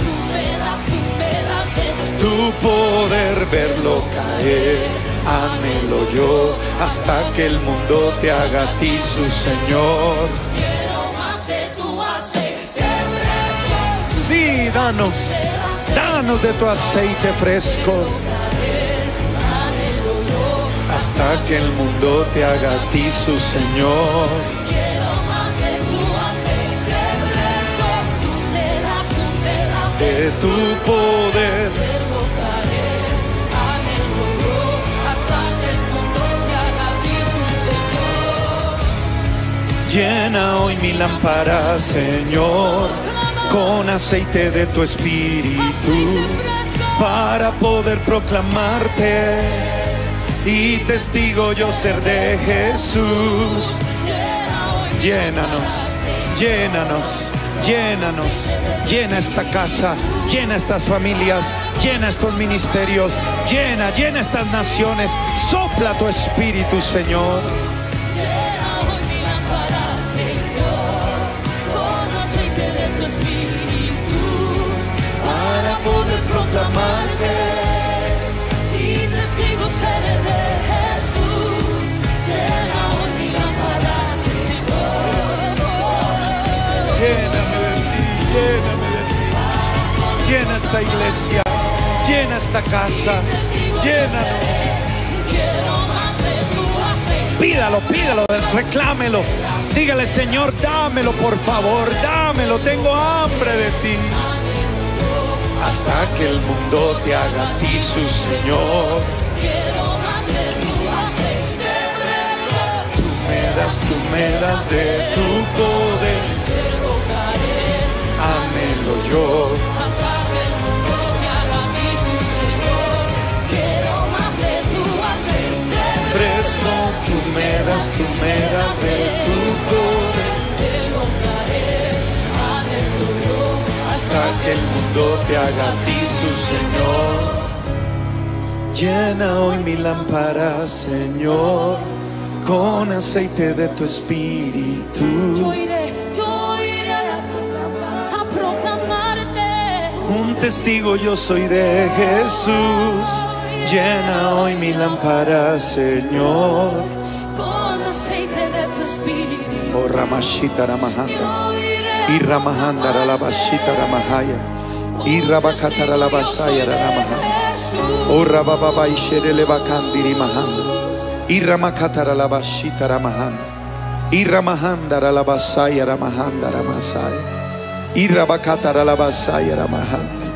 Tú me das, tú me das de tu poder verlo caer. Anhelo yo hasta que el mundo te haga a ti su Señor. Quiero más de tu aceite fresco. Sí, danos, danos de tu aceite fresco. Hasta que el mundo te haga a ti su Señor. Quiero más de Llena hoy mi lámpara, Señor, con aceite de tu espíritu. Para poder proclamarte y testigo yo ser de Jesús. Llénanos, llénanos, llénanos, llena esta casa, llena estas familias, llena estos ministerios, llena, llena estas naciones, sopla tu espíritu, Señor. Poder proclamarte y testigo seré de Jesús. Llena hoy mi lámpara, Lléname de ti, lléname de ti. Llena esta iglesia, llena esta casa, llénanos. Pídalo, pídalo, reclámelo. Dígale, Señor, dámelo, por favor, dámelo. Tengo hambre de ti. Hasta que el mundo te haga a ti su Señor. Quiero más de tu aceite fresco. Tú me das, tú me das de tu poder. Amelo yo. Hasta que el mundo te haga a mí su Señor. Quiero más de tu aceite Fresco, tú me das, tú me das de tu poder. Hasta que el mundo te haga a ti su Señor. Llena hoy mi lámpara, Señor, con aceite de tu espíritu. Yo iré, yo iré a proclamarte. Un testigo yo soy de Jesús. Llena hoy mi lámpara, Señor. Con aceite de tu espíritu. Oh Ramashita Ramahanda. Y Ramahanda Ralabashita Ramahaya. Y Rabakata Ralabashaya Ramahanda. Jesús. Oh Rabababa Isherele Bakandiri Mahanda. Y Ramakata Ralabashita Ramahanda. Y Ramahanda Ralabasaya Ramahanda Ramasaya. Y Rabakata Ralabasaya Ramahanda.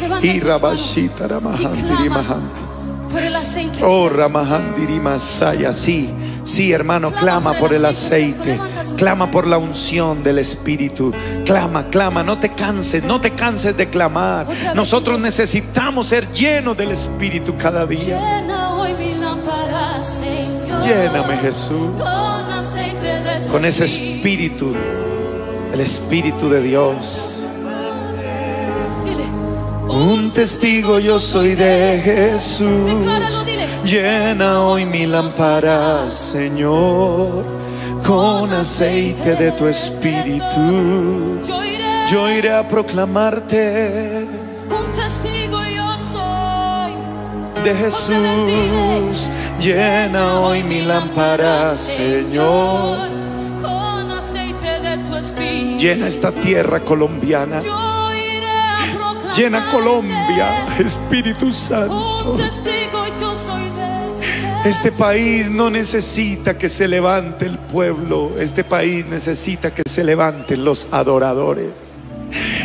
Levanta Y Rabashita y Ramahandiri Mahanda. Oh Ramahandiri Masaya, sí, sí hermano, clama por el aceite, clama por la unción del Espíritu, clama, clama, no te canses, no te canses de clamar. Nosotros necesitamos ser llenos del Espíritu cada día. Llena hoy mi lámpara, Señor. Lléname Jesús Con ese Espíritu, el Espíritu de Dios. Un testigo yo soy de Jesús. Llena hoy mi lámpara, Señor, con aceite de tu espíritu. Yo iré, Yo iré a proclamarte un testigo yo soy. de Jesús. Llena hoy mi lámpara, Señor. Con aceite de tu espíritu. Llena esta tierra colombiana. Yo iré a proclamarte. Llena Colombia, Espíritu Un Santo. testigo yo soy de Este país no necesita que se levante el pueblo. Este país necesita que se levanten los adoradores.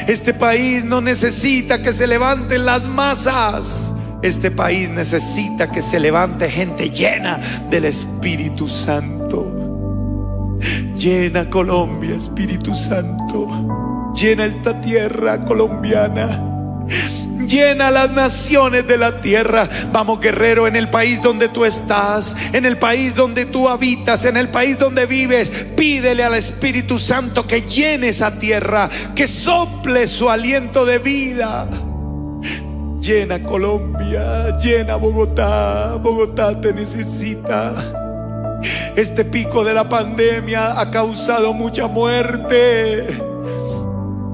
Este país no necesita que se levanten las masas. Este país necesita que se levante gente llena del Espíritu Santo. Llena Colombia, Espíritu Santo. Llena esta tierra colombiana. Llena las naciones de la tierra. Vamos, guerrero, en el país donde tú estás, en el país donde tú habitas, en el país donde vives, pídele al Espíritu Santo que llene esa tierra, que sople su aliento de vida. Llena Colombia, llena Bogotá. Bogotá te necesita. Este pico de la pandemia ha causado mucha muerte.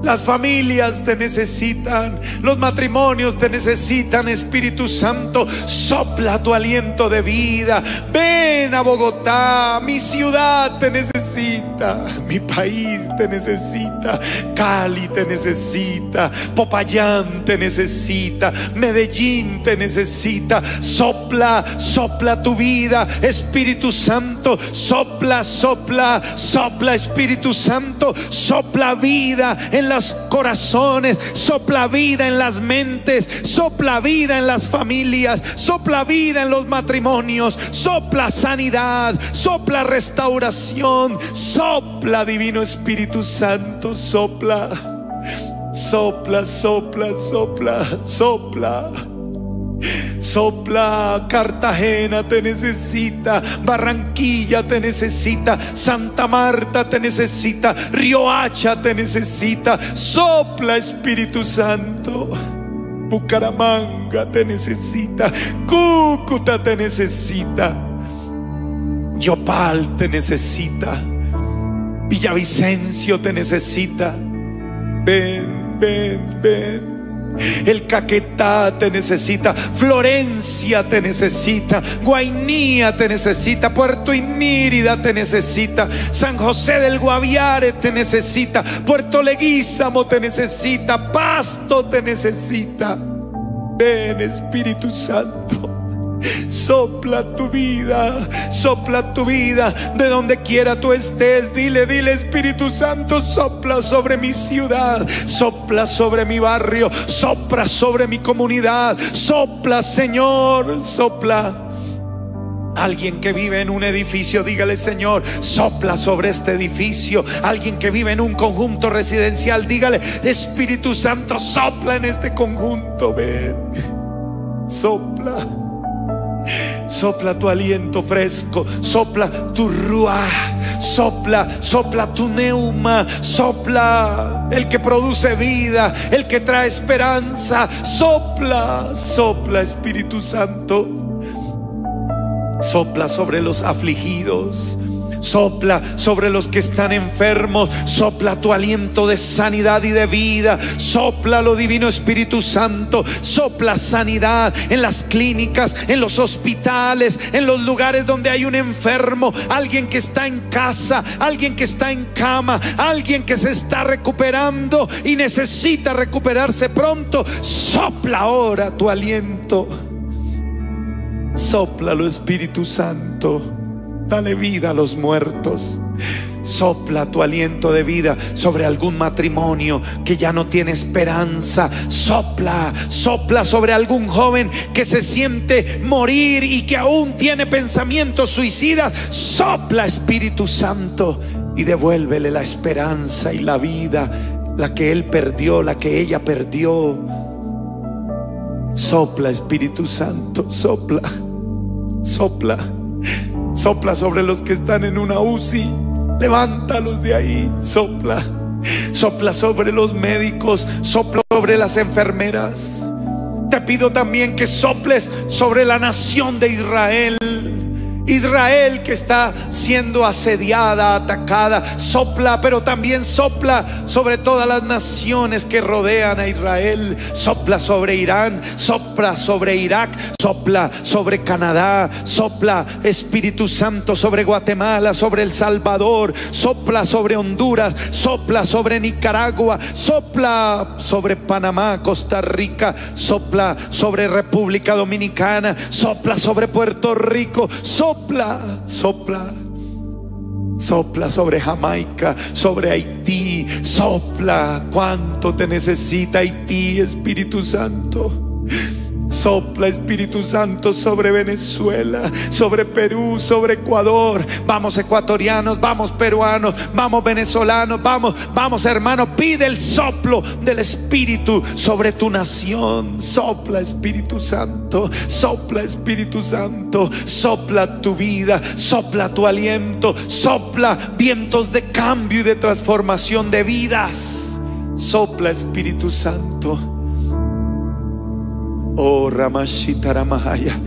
Las familias te necesitan, los matrimonios te necesitan, Espíritu Santo, sopla tu aliento de vida. Ven a Bogotá, mi ciudad te necesita, mi país te necesita, Cali te necesita, Popayán te necesita, Medellín te necesita. Sopla, sopla tu vida, Espíritu Santo, sopla, sopla, sopla, Espíritu Santo, sopla vida en corazones, sopla vida en las mentes, sopla vida en las familias, sopla vida en los matrimonios, sopla sanidad, sopla restauración, sopla divino Espíritu Santo, sopla, sopla, sopla, sopla, sopla. Sopla, Cartagena te necesita, Barranquilla te necesita, Santa Marta te necesita, Río Hacha te necesita. Sopla, Espíritu Santo. Bucaramanga te necesita, Cúcuta te necesita, Yopal te necesita, Villavicencio te necesita. Ven, ven, ven. El Caquetá te necesita, Florencia te necesita, Guainía te necesita, Puerto Inírida te necesita, San José del Guaviare te necesita, Puerto Leguízamo te necesita, Pasto te necesita. Ven Espíritu Santo. Sopla tu vida, sopla tu vida de donde quiera tú estés. Dile, dile Espíritu Santo, sopla sobre mi ciudad, sopla sobre mi barrio, sopla sobre mi comunidad, sopla Señor, sopla. Alguien que vive en un edificio, dígale Señor, sopla sobre este edificio. Alguien que vive en un conjunto residencial, dígale, Espíritu Santo, sopla en este conjunto, ven, sopla. Sopla tu aliento fresco, sopla tu ruah, sopla, sopla tu neuma, sopla el que produce vida, el que trae esperanza, sopla, sopla Espíritu Santo, sopla sobre los afligidos. Sopla sobre los que están enfermos, sopla tu aliento de sanidad y de vida, sopla lo divino Espíritu Santo, sopla sanidad en las clínicas, en los hospitales, en los lugares donde hay un enfermo, alguien que está en casa, alguien que está en cama, alguien que se está recuperando y necesita recuperarse pronto. Sopla ahora tu aliento. Sóplalo Espíritu Santo. Dale vida a los muertos. Sopla tu aliento de vida sobre algún matrimonio que ya no tiene esperanza. Sopla, sopla sobre algún joven que se siente morir y que aún tiene pensamientos suicidas. Sopla Espíritu Santo y devuélvele la esperanza y la vida, la que él perdió, la que ella perdió. Sopla Espíritu Santo, sopla, sopla. Sopla sobre los que están en una UCI. Levántalos de ahí. Sopla. Sopla sobre los médicos. Sopla sobre las enfermeras. Te pido también que soples sobre la nación de Israel. Israel que está siendo asediada, atacada, sopla, pero también sopla sobre todas las naciones que rodean a Israel, sopla sobre Irán, sopla sobre Irak, sopla sobre Canadá, sopla Espíritu Santo sobre Guatemala, sobre El Salvador, sopla sobre Honduras, sopla sobre Nicaragua, sopla sobre Panamá, Costa Rica, sopla sobre República Dominicana, sopla sobre Puerto Rico, sopla, sopla. Sopla sobre Jamaica, sobre Haití, sopla cuánto te necesita Haití, Espíritu Santo. Sopla Espíritu Santo sobre Venezuela, sobre Perú, sobre Ecuador. Vamos ecuatorianos, vamos peruanos, vamos venezolanos, vamos, vamos hermanos. Pide el soplo del Espíritu sobre tu nación. Sopla Espíritu Santo, sopla Espíritu Santo, sopla tu vida, sopla tu aliento, sopla vientos de cambio y de transformación de vidas. Sopla Espíritu Santo. Oh Ramashita Ramahaya.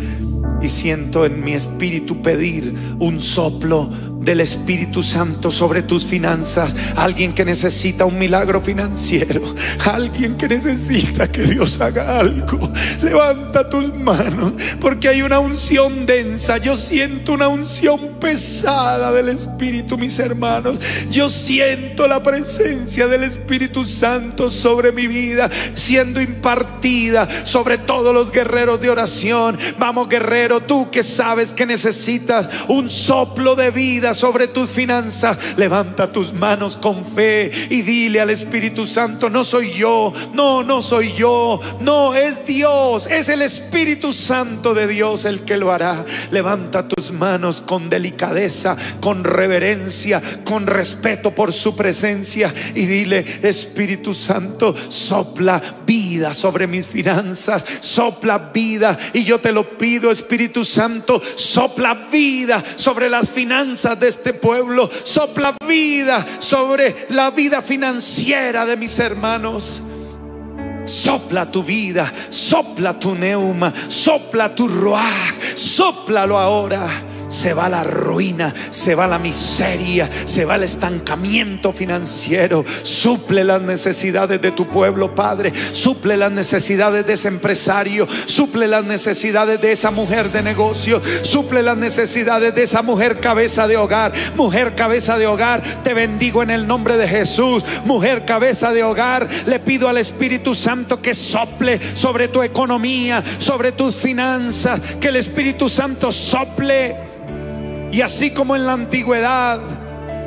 Y siento en mi espíritu pedir un soplo del Espíritu Santo sobre tus finanzas. Alguien que necesita un milagro financiero. Alguien que necesita que Dios haga algo. Levanta tus manos porque hay una unción densa. Yo siento una unción pesada del Espíritu, mis hermanos. Yo siento la presencia del Espíritu Santo sobre mi vida, siendo impartida sobre todos los guerreros de oración. Vamos, guerrero, tú que sabes que necesitas un soplo de vida sobre tus finanzas, levanta tus manos con fe y dile al Espíritu Santo, no soy yo, no, no soy yo, no, es Dios, es el Espíritu Santo de Dios el que lo hará. Levanta tus manos con delicadeza, con reverencia, con respeto por su presencia y dile, Espíritu Santo, sopla vida sobre mis finanzas, sopla vida y yo te lo pido, Espíritu Santo, sopla vida sobre las finanzas de este pueblo, sopla vida sobre la vida financiera de mis hermanos. Sopla tu vida, sopla tu neuma, sopla tu roar, soplalo ahora. Se va la ruina, se va la miseria, se va el estancamiento financiero. Suple las necesidades de tu pueblo, Padre. Suple las necesidades de ese empresario. Suple las necesidades de esa mujer de negocio. Suple las necesidades de esa mujer cabeza de hogar. Mujer cabeza de hogar, te bendigo en el nombre de Jesús. Mujer cabeza de hogar, le pido al Espíritu Santo que sople sobre tu economía, sobre tus finanzas. Que el Espíritu Santo sople. Y así como en la antigüedad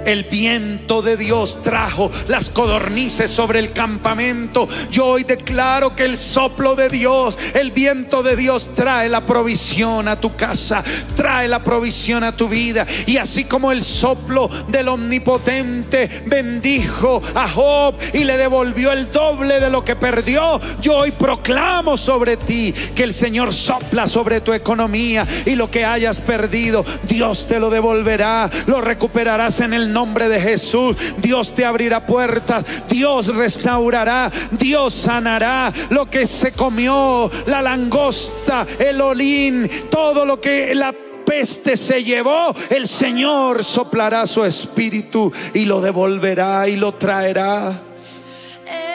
el viento de Dios trajo las codornices sobre el campamento. Yo hoy declaro que el soplo de Dios, el viento de Dios trae la provisión a tu casa, trae la provisión a tu vida. Y así como el soplo del omnipotente bendijo a Job y le devolvió el doble de lo que perdió, yo hoy proclamo sobre ti que el Señor sopla sobre tu economía y lo que hayas perdido, Dios te lo devolverá, lo recuperarás en el nombre de Jesús. Dios te abrirá puertas, Dios restaurará, Dios sanará lo que se comió, la langosta, el olín, todo lo que la peste se llevó, el Señor soplará su espíritu y lo devolverá y lo traerá.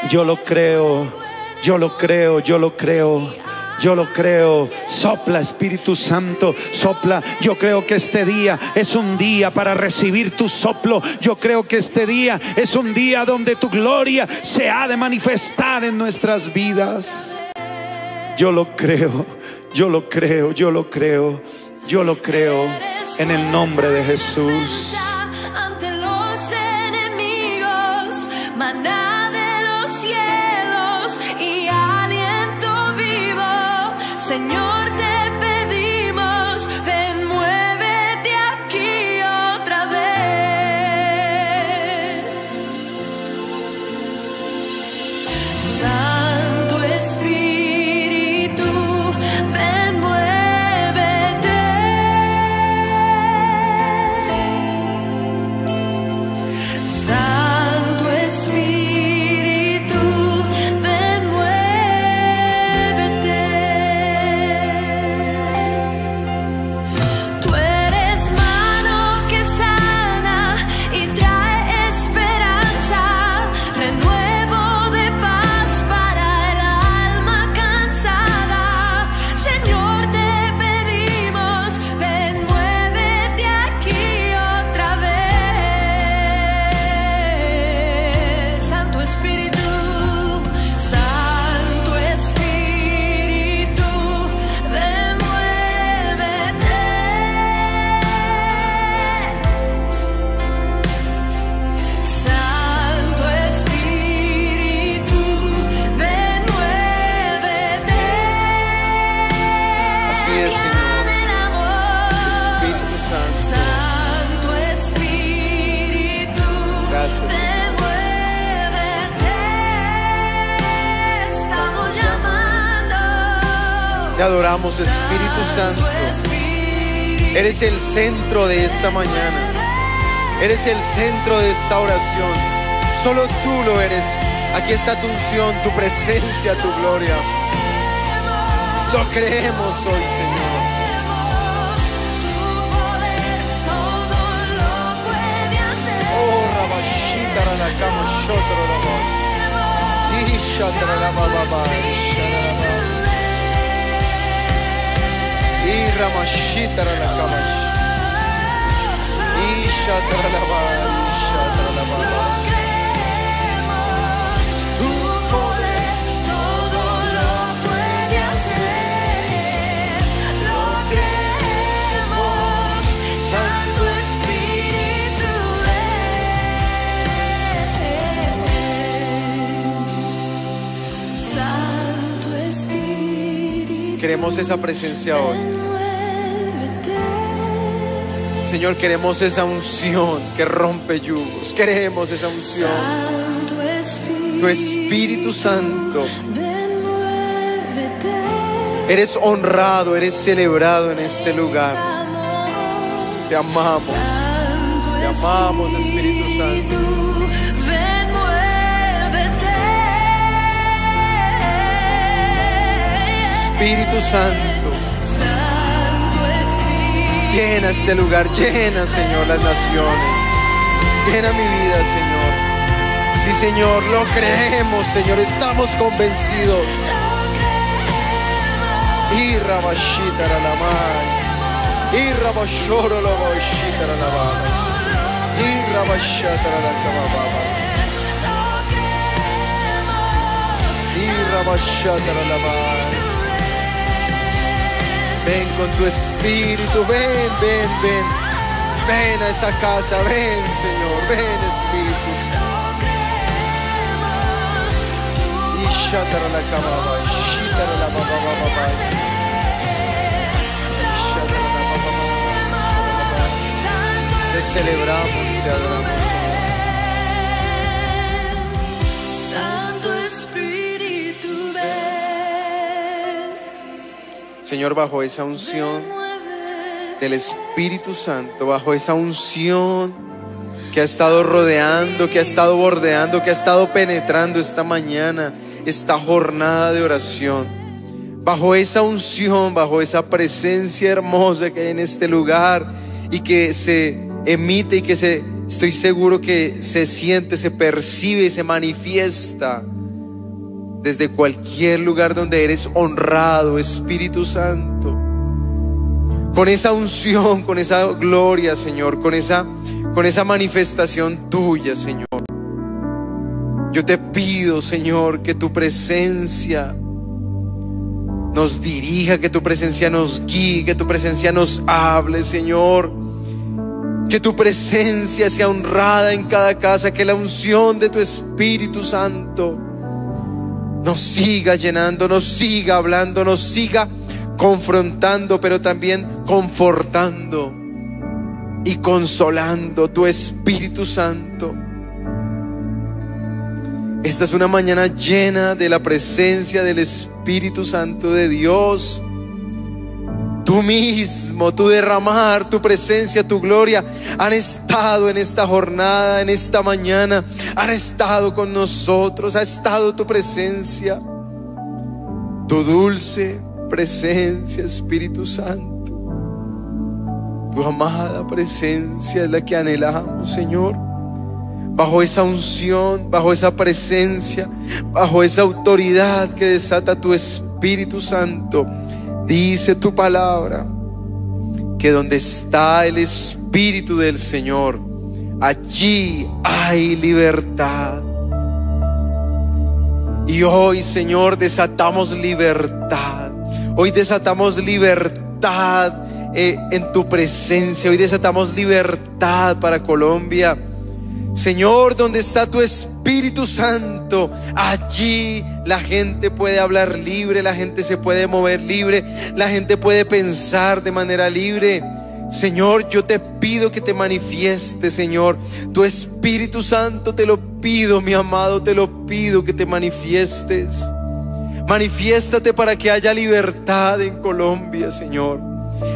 Yo lo creo, yo lo creo, yo lo creo. Yo lo creo. Sopla Espíritu Santo, sopla. Yo creo que este día es un día para recibir tu soplo. Yo creo que este día es un día donde tu gloria se ha de manifestar en nuestras vidas. Yo lo creo, yo lo creo, yo lo creo, yo lo creo en el nombre de Jesús. Adoramos, Espíritu Santo. Eres el centro de esta mañana. Eres el centro de esta oración. Solo tú lo eres. Aquí está tu unción, tu presencia, tu gloria. Lo creemos hoy, Señor. Oh, Rabashita Y Ramashita Ranakamash. Queremos esa presencia hoy. Señor, queremos esa unción que rompe yugos. Queremos esa unción. Tu Espíritu Santo. Eres honrado, eres celebrado en este lugar. Te amamos. Te amamos, Espíritu Santo. Espíritu Santo, Santo Espíritu, llena este lugar, llena, Señor, las naciones. Llena mi vida, Señor. Sí, Señor, lo creemos, Señor, estamos convencidos. Y Rabashita Ralamai. Y Rabashoro Ralamai. Y Rabashata Ralamai. Y Rabashata Ralamai. Ven con tu espíritu, ven, ven, ven. Ven a esa casa, ven, Señor, ven, Espíritu. Y shatara la baba. Shatara la baba. Te celebramos, te adoramos. Santo Espíritu, Señor, bajo esa unción del Espíritu Santo, bajo esa unción que ha estado rodeando, que ha estado bordeando, que ha estado penetrando esta mañana, esta jornada de oración. Bajo esa unción, bajo esa presencia hermosa que hay en este lugar y que se emite y que se, estoy seguro que se siente, se percibe y se manifiesta desde cualquier lugar donde eres honrado, Espíritu Santo con esa unción, con esa gloria, Señor, con esa, con esa manifestación tuya, Señor. Yo te pido, Señor, que tu presencia nos dirija, que tu presencia nos guíe, que tu presencia nos hable, Señor. Que tu presencia sea honrada en cada casa, que la unción de tu Espíritu Santo nos siga llenando, nos siga hablando, nos siga confrontando, pero también confortando y consolando tu Espíritu Santo. Esta es una mañana llena de la presencia del Espíritu Santo de Dios. Tú mismo, tu derramar, tu presencia, tu gloria han estado en esta jornada, en esta mañana, han estado con nosotros, ha estado tu presencia, tu dulce presencia, Espíritu Santo. Tu amada presencia es la que anhelamos, Señor. Bajo esa unción, bajo esa presencia, bajo esa autoridad que desata tu Espíritu Santo, dice tu palabra que donde está el Espíritu del Señor, allí hay libertad. Y hoy, Señor, desatamos libertad. Hoy desatamos libertad eh, en tu presencia. Hoy desatamos libertad para Colombia. Señor, donde está tu Espíritu Santo, allí la gente puede hablar libre, la gente se puede mover libre, la gente puede pensar de manera libre. Señor, yo te pido que te manifieste, Señor. Tu Espíritu Santo te lo pido, mi amado, te lo pido que te manifiestes. Manifiéstate para que haya libertad en Colombia, Señor.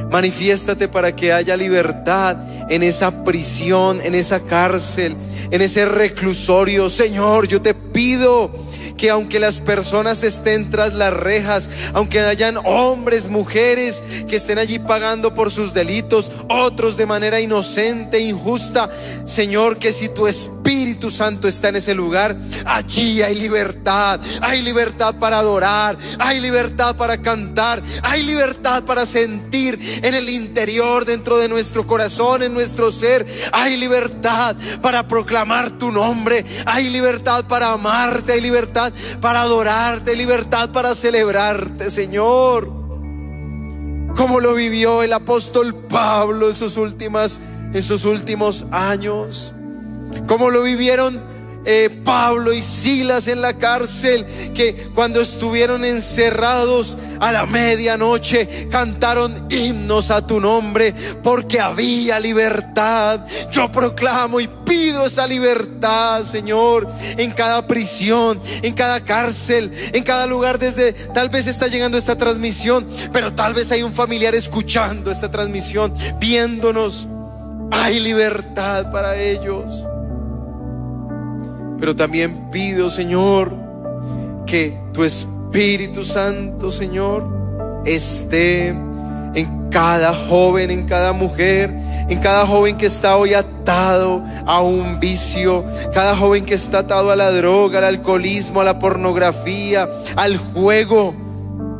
Manifiéstate para que haya libertad en esa prisión, en esa cárcel, en ese reclusorio. Señor, yo te pido que aunque las personas estén tras las rejas, aunque hayan hombres, mujeres que estén allí pagando por sus delitos, otros de manera inocente, injusta, Señor, que si tu Espíritu Santo está en ese lugar, allí hay libertad, hay libertad para adorar, hay libertad para cantar, hay libertad para sentir en el interior, dentro de nuestro corazón, en nuestro ser, hay libertad para proclamar tu nombre, hay libertad para amarte, hay libertad para adorarte, libertad para celebrarte, Señor. Como lo vivió el apóstol Pablo en sus últimas en sus últimos años. Como lo vivieron eh, Pablo y Silas en la cárcel, que cuando estuvieron encerrados a la medianoche cantaron himnos a tu nombre porque había libertad. Yo proclamo y pido esa libertad, Señor, en cada prisión, en cada cárcel, en cada lugar desde tal vez está llegando esta transmisión, pero tal vez hay un familiar escuchando esta transmisión, viéndonos. Hay libertad para ellos. Pero también pido, Señor, que tu Espíritu Santo, Señor, esté en cada joven, en cada mujer, en cada joven que está hoy atado a un vicio, cada joven que está atado a la droga, al alcoholismo, a la pornografía, al juego.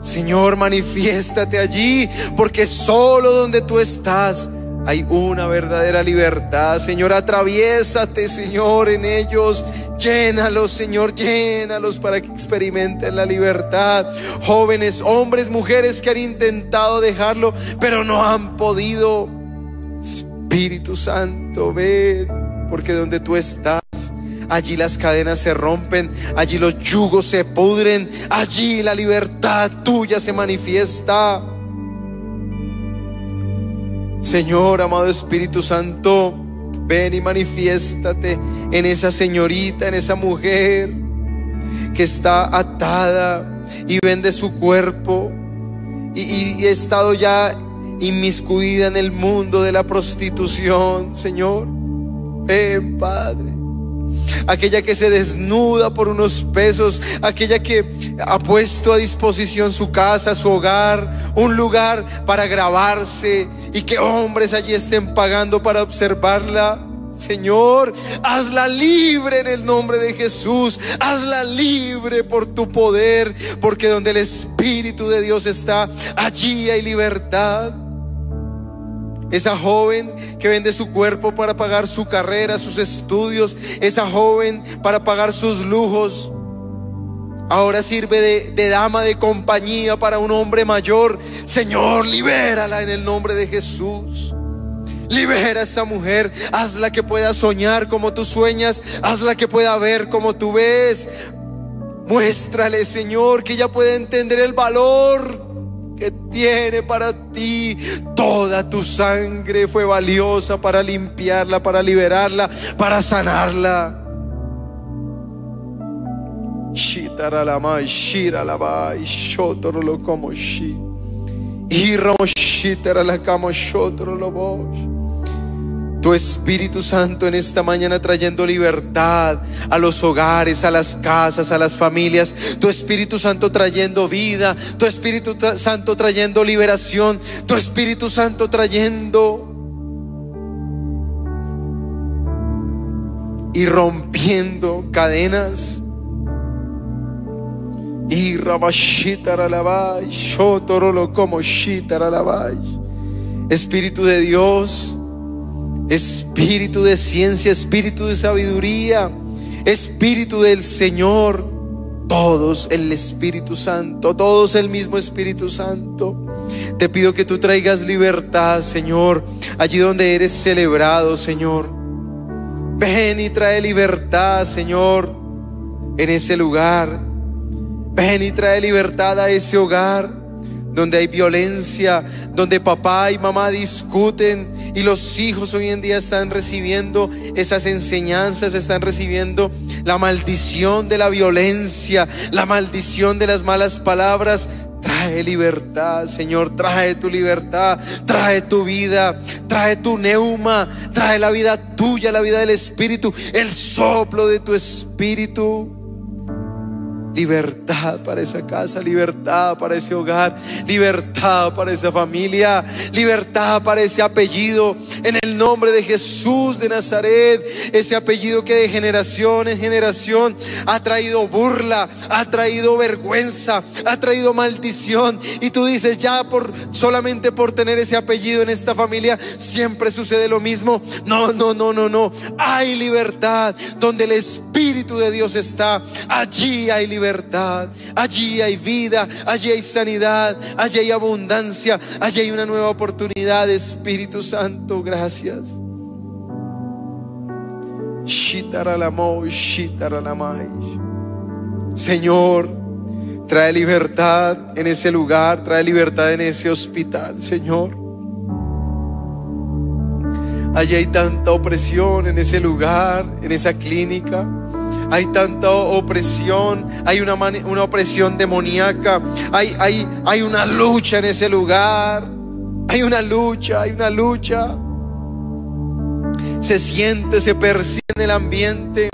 Señor, manifiéstate allí, porque solo donde tú estás hay una verdadera libertad. Señor, atraviésate, Señor, en ellos. Llénalos, Señor, llénalos para que experimenten la libertad. Jóvenes, hombres, mujeres que han intentado dejarlo, pero no han podido. Espíritu Santo, ven, porque donde tú estás, allí las cadenas se rompen, allí los yugos se pudren, allí la libertad tuya se manifiesta. Señor, amado Espíritu Santo, ven y manifiéstate en esa señorita, en esa mujer que está atada y vende su cuerpo y, y- estado ya inmiscuida en el mundo de la prostitución, Señor. Ven, Padre aquella que se desnuda por unos pesos, aquella que ha puesto a disposición su casa, su hogar, un lugar para grabarse y que hombres allí estén pagando para observarla. Señor, hazla libre en el nombre de Jesús, hazla libre por tu poder, porque donde el Espíritu de Dios está, allí hay libertad. Esa joven que vende su cuerpo para pagar su carrera, sus estudios. Esa joven para pagar sus lujos. Ahora sirve de, dama de compañía para un hombre mayor. Señor, libérala en el nombre de Jesús. Libera a esa mujer, hazla que pueda soñar como tú sueñas, hazla que pueda ver como tú ves. Muéstrale, Señor, que ella pueda entender el valor que tiene para ti. Toda tu sangre fue valiosa para limpiarla, para liberarla, para sanarla. Shitaralama, Tu Espíritu Santo en esta mañana trayendo libertad a los hogares, a las casas, a las familias. Tu Espíritu Santo trayendo vida. Tu Espíritu Santo trayendo liberación. Tu Espíritu Santo trayendo y rompiendo cadenas. Y rabashitaralabai, shotorolo como shitaralabai. Espíritu de Dios. Espíritu de ciencia, espíritu de sabiduría, espíritu del Señor. Todos el Espíritu Santo, todos el mismo Espíritu Santo. Te pido que tú traigas libertad, Señor, allí donde eres celebrado, Señor. Ven y trae libertad, Señor, en ese lugar. Ven y trae libertad a ese hogar. Donde hay violencia, donde papá y mamá discuten y los hijos hoy en día están recibiendo esas enseñanzas, están recibiendo la maldición de la violencia, la maldición de las malas palabras. Trae libertad, Señor, trae tu libertad, trae tu vida, trae tu neuma, trae la vida tuya, la vida del Espíritu, el soplo de tu Espíritu. Libertad para esa casa, libertad para ese hogar, libertad para esa familia, libertad para ese apellido. En el nombre de Jesús de Nazaret, ese apellido que de generación en generación ha traído burla, ha traído vergüenza, ha traído maldición. Y tú dices, ya por solamente por tener ese apellido en esta familia, siempre sucede lo mismo. No, no, no, no, no. Hay libertad donde el Espíritu de Dios está. Allí hay libertad, allí hay vida, allí hay sanidad, allí hay abundancia, allí hay una nueva oportunidad. Espíritu Santo, gracias. Señor, trae libertad en ese lugar, trae libertad en ese hospital, Señor. Allí hay tanta opresión en ese lugar, en esa clínica. Hay tanta opresión, hay una, una opresión demoníaca, hay, hay, hay una lucha en ese lugar. Hay una lucha, hay una lucha. Se siente, se percibe en el ambiente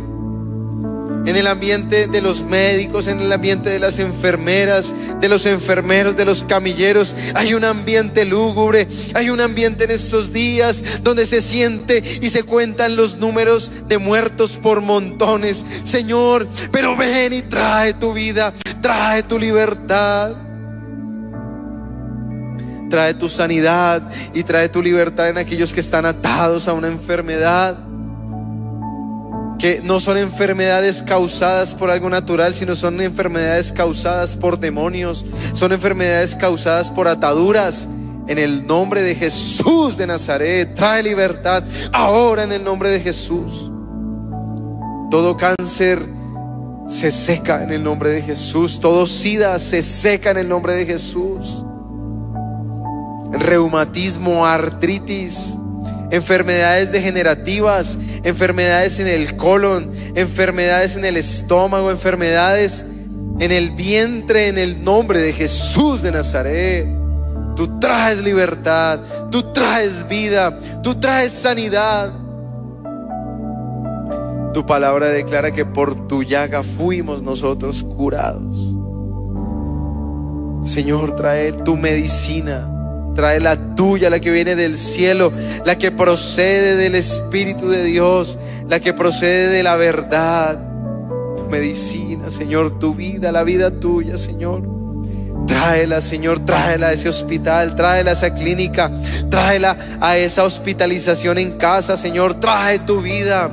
en el ambiente de los médicos, en el ambiente de las enfermeras, de los enfermeros, de los camilleros. Hay un ambiente lúgubre, hay un ambiente en estos días donde se siente y se cuentan los números de muertos por montones. Señor, pero ven y trae tu vida, trae tu libertad. Trae tu sanidad y trae tu libertad en aquellos que están atados a una enfermedad que no son enfermedades causadas por algo natural, sino son enfermedades causadas por demonios, son enfermedades causadas por ataduras. En el nombre de Jesús de Nazaret, trae libertad ahora en el nombre de Jesús. Todo cáncer se seca en el nombre de Jesús, todo sida se seca en el nombre de Jesús. Reumatismo, artritis, enfermedades degenerativas, enfermedades en el colon, enfermedades en el estómago, enfermedades en el vientre, en el nombre de Jesús de Nazaret. Tú traes libertad, tú traes vida, tú traes sanidad. Tu palabra declara que por tu llaga fuimos nosotros curados. Señor, trae tu medicina. Trae la tuya, la que viene del cielo, la que procede del Espíritu de Dios, la que procede de la verdad. Tu medicina, Señor, tu vida, la vida tuya, Señor. Tráela, Señor, tráela a ese hospital, tráela a esa clínica, tráela a esa hospitalización en casa, Señor, trae tu vida.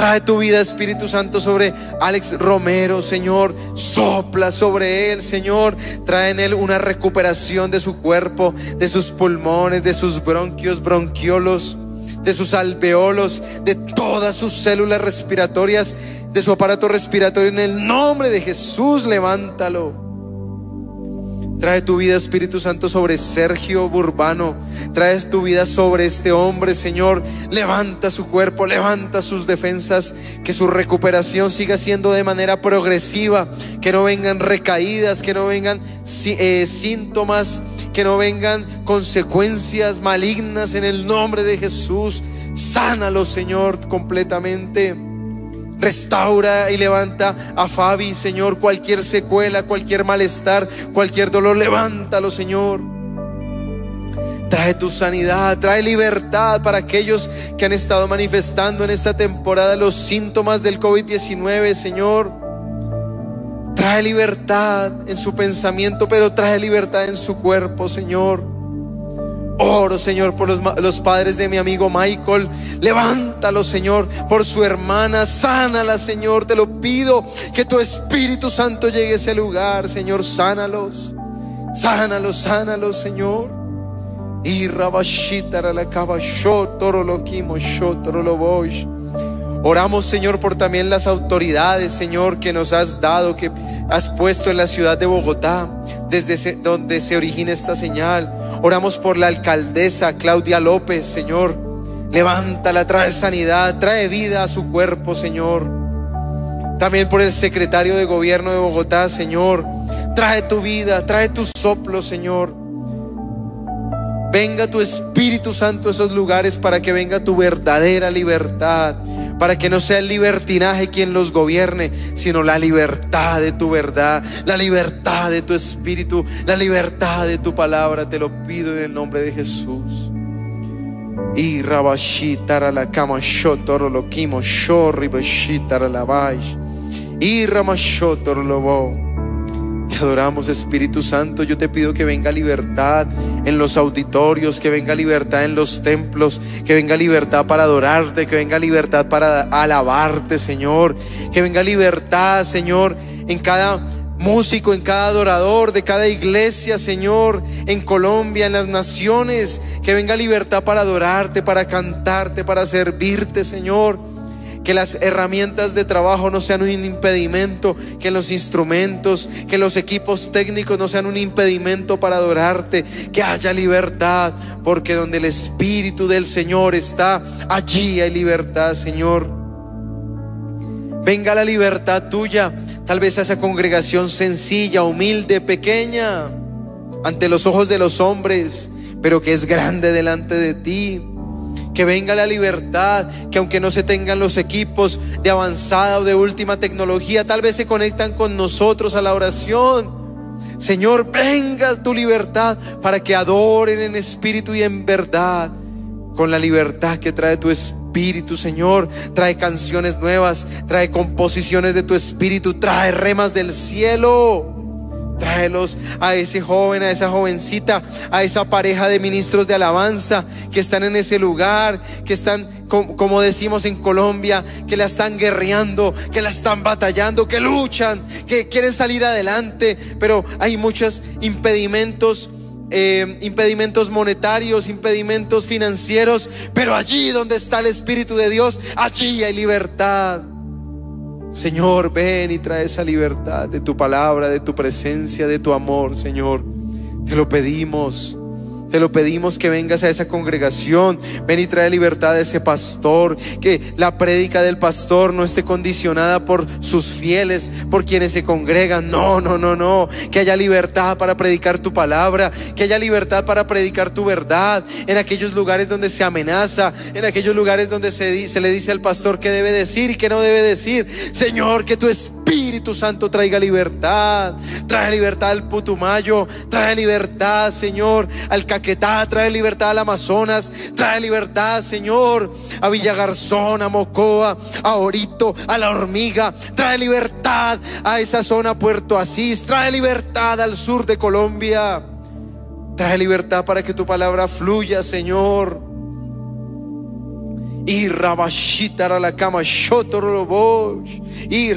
Trae tu vida, Espíritu Santo, sobre Alex Romero, Señor. Sopla sobre él, Señor. Trae en él una recuperación de su cuerpo, de sus pulmones, de sus bronquios, bronquiolos, de sus alveolos, de todas sus células respiratorias, de su aparato respiratorio. En el nombre de Jesús, levántalo. Trae tu vida, Espíritu Santo, sobre Sergio Burbano. Trae tu vida sobre este hombre, Señor. Levanta su cuerpo, levanta sus defensas. Que su recuperación siga siendo de manera progresiva. Que no vengan recaídas, que no vengan eh, síntomas, que no vengan consecuencias malignas en el nombre de Jesús. Sánalo, Señor, completamente. Restaura y levanta a Fabi, Señor, cualquier secuela, cualquier malestar, cualquier dolor, levántalo, Señor. Trae tu sanidad, trae libertad para aquellos que han estado manifestando en esta temporada los síntomas del COVID-19, Señor. Trae libertad en su pensamiento, pero trae libertad en su cuerpo, Señor. Oro, Señor, por los, los padres de mi amigo Michael. Levántalo, Señor, por su hermana. Sánala, Señor. Te lo pido que tu Espíritu Santo llegue a ese lugar, Señor. Sánalos. Sánalos, sánalos, Señor. Y rabashitara la cabasho, toro lo quimo, sho, toro lo bosh. Oramos, Señor, por también las autoridades, Señor, que nos has dado, que has puesto en la ciudad de Bogotá, desde donde se origina esta señal. Oramos por la alcaldesa Claudia López, Señor. Levántala, trae sanidad, trae vida a su cuerpo, Señor. También por el secretario de gobierno de Bogotá, Señor. Trae tu vida, trae tu soplo, Señor. Venga tu Espíritu Santo a esos lugares para que venga tu verdadera libertad, para que no sea el libertinaje quien los gobierne, sino la libertad de tu verdad, la libertad de tu Espíritu, la libertad de tu palabra. Te lo pido en el nombre de Jesús. Y rabashitara la kama shotoro lo kimo shorri bashitara la. Y ramashotoro lo adoramos Espíritu Santo. Yo te pido que venga libertad en los auditorios, que venga libertad en los templos, que venga libertad para adorarte, que venga libertad para alabarte, Señor. Que venga libertad, Señor, en cada músico, en cada adorador de cada iglesia, Señor, en Colombia, en las naciones. Que venga libertad para adorarte, para cantarte, para servirte, Señor. Que las herramientas de trabajo no sean un impedimento, que los instrumentos, que los equipos técnicos no sean un impedimento para adorarte, que haya libertad, porque donde el Espíritu del Señor está, allí hay libertad, Señor. Venga la libertad tuya, tal vez a esa congregación sencilla, humilde, pequeña, ante los ojos de los hombres, pero que es grande delante de ti. Que venga la libertad, que aunque no se tengan los equipos de avanzada o de última tecnología, tal vez se conectan con nosotros a la oración. Señor, venga tu libertad para que adoren en espíritu y en verdad, con la libertad que trae tu espíritu, Señor. Trae canciones nuevas, trae composiciones de tu espíritu, trae remas del cielo. Tráelos a ese joven, a esa jovencita, a esa pareja de ministros de alabanza que están en ese lugar, que están, com- como decimos en Colombia, que la están guerreando, que la están batallando, que luchan, que quieren salir adelante, pero hay muchos impedimentos. eh, impedimentos monetarios, impedimentos financieros, pero allí donde está el Espíritu de Dios, allí hay libertad. Señor, ven y trae esa libertad de tu palabra, de tu presencia, de tu amor, Señor. Te lo pedimos. Te lo pedimos que vengas a esa congregación. Ven y trae libertad a ese pastor. Que la prédica del pastor no esté condicionada por sus fieles, por quienes se congregan. No, no, no, no. Que haya libertad para predicar tu palabra. Que haya libertad para predicar tu verdad. En aquellos lugares donde se amenaza. En aquellos lugares donde se, le dice al pastor qué debe decir y qué no debe decir. Señor, que tu Espíritu Santo traiga libertad. Trae libertad al Putumayo. Trae libertad, Señor, al Caquetá. Trae libertad al Amazonas. Trae libertad, Señor, a Villagarzón, a Mocoa, a Orito, a La Hormiga. Trae libertad a esa zona Puerto Asís. Trae libertad al sur de Colombia. Trae libertad para que tu palabra fluya, Señor. Y rabashitara la cama shotoro bosh. Y.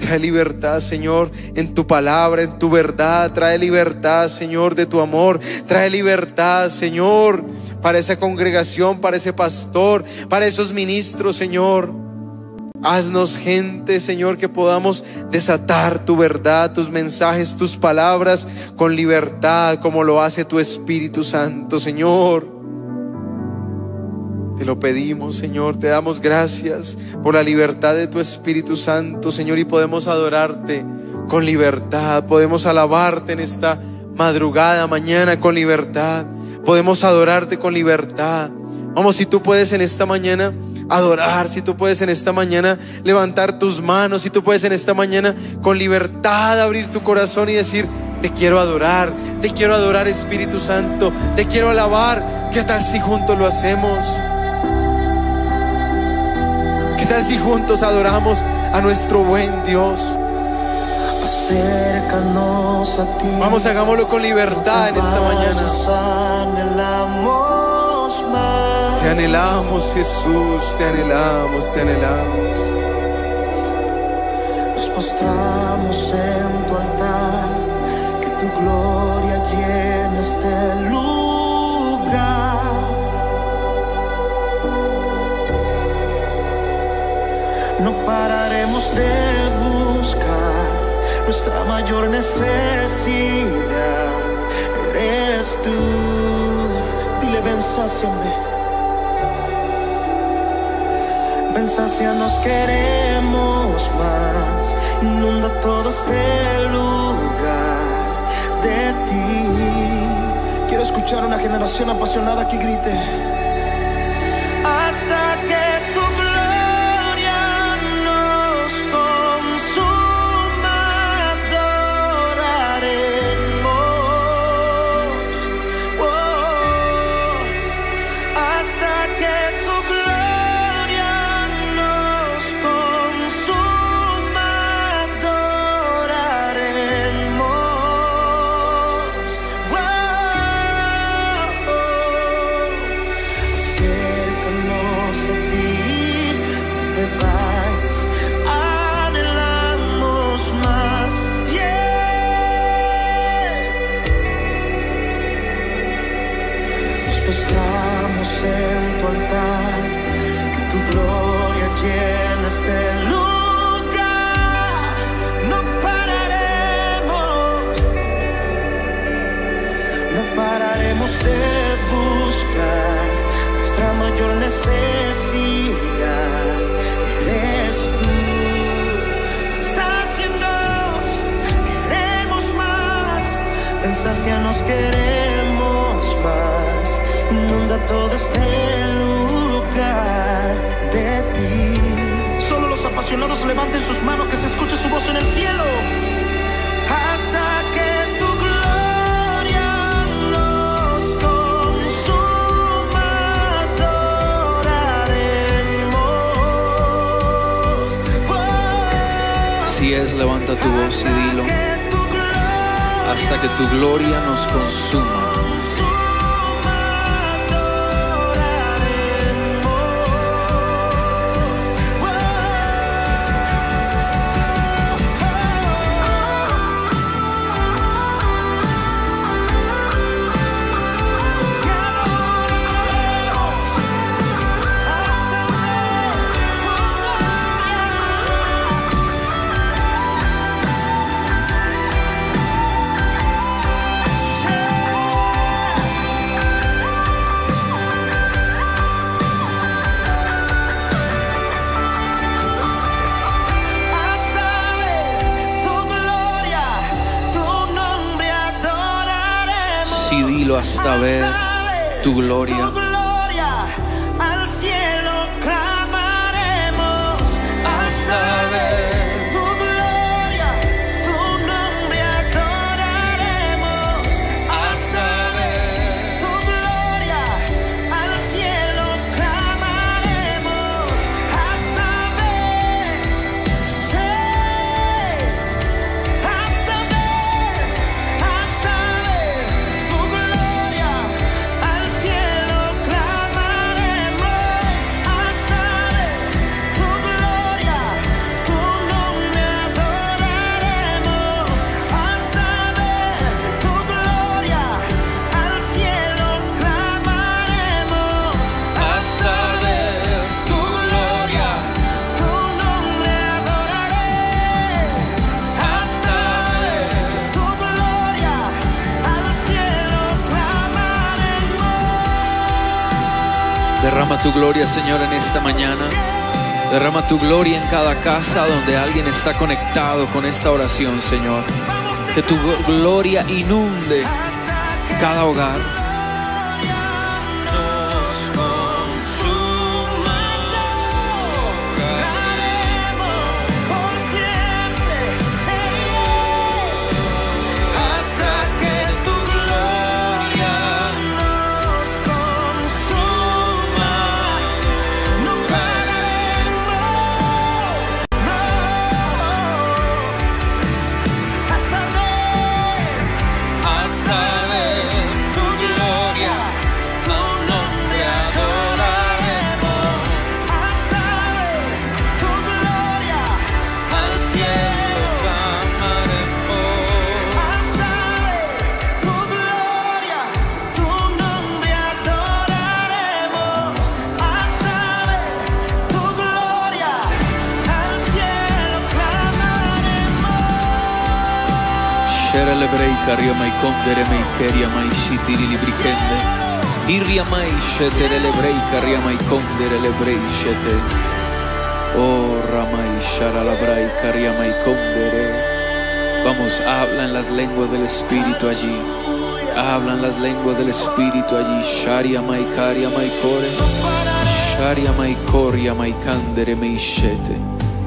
Trae libertad, Señor, en tu palabra, en tu verdad. Trae libertad, Señor, de tu amor. Trae libertad, Señor, para esa congregación, para ese pastor, para esos ministros, Señor. Haznos gente, Señor, que podamos desatar tu verdad, tus mensajes, tus palabras con libertad, como lo hace tu Espíritu Santo, Señor. Te lo pedimos, Señor, te damos gracias por la libertad de tu Espíritu Santo, Señor, y podemos adorarte con libertad, podemos alabarte en esta madrugada, mañana con libertad, podemos adorarte con libertad. Vamos, si tú puedes en esta mañana adorar, si tú puedes en esta mañana levantar tus manos, si tú puedes en esta mañana con libertad abrir tu corazón y decir, te quiero adorar, te quiero adorar Espíritu Santo, te quiero alabar. ¿Qué tal si juntos lo hacemos? ¿Qué tal si juntos adoramos a nuestro buen Dios? Acércanos a ti. Vamos, hagámoslo con libertad en esta mañana. Anhelamos más. Te anhelamos, Jesús, te anhelamos, te anhelamos. Nos postramos en tu altar, que tu gloria llene este lugar. Pararemos de buscar nuestra mayor necesidad. Eres tú. Dile, ven, sáciame. Ven, nos queremos más. Inunda todo este lugar de ti. Quiero escuchar una generación apasionada que grite. Nos queremos más. Inunda todo este lugar de ti. Solo los apasionados levanten sus manos, que se escuche su voz en el cielo. Hasta que tu gloria nos consuma, adoraremos. Oh, Así es, levanta tu voz y dilo. Hasta que tu gloria nos consuma. Tu gloria, Señor, en esta mañana. Derrama tu gloria en cada casa donde alguien está conectado con esta oración, Señor. Que tu gloria inunde cada hogar. Lebrei karia mai kondere mai keria mai shitiri librikende. Iria mai shetere lebrei karia mai kondere lebrei shete. Oh ramai shara labrai karia mai kondere. Vamos, habla en las lenguas del Espíritu allí. Hablan las lenguas del Espíritu allí. Sharia mai karia mai kore. Sharia mai koria mai kandere mai shete.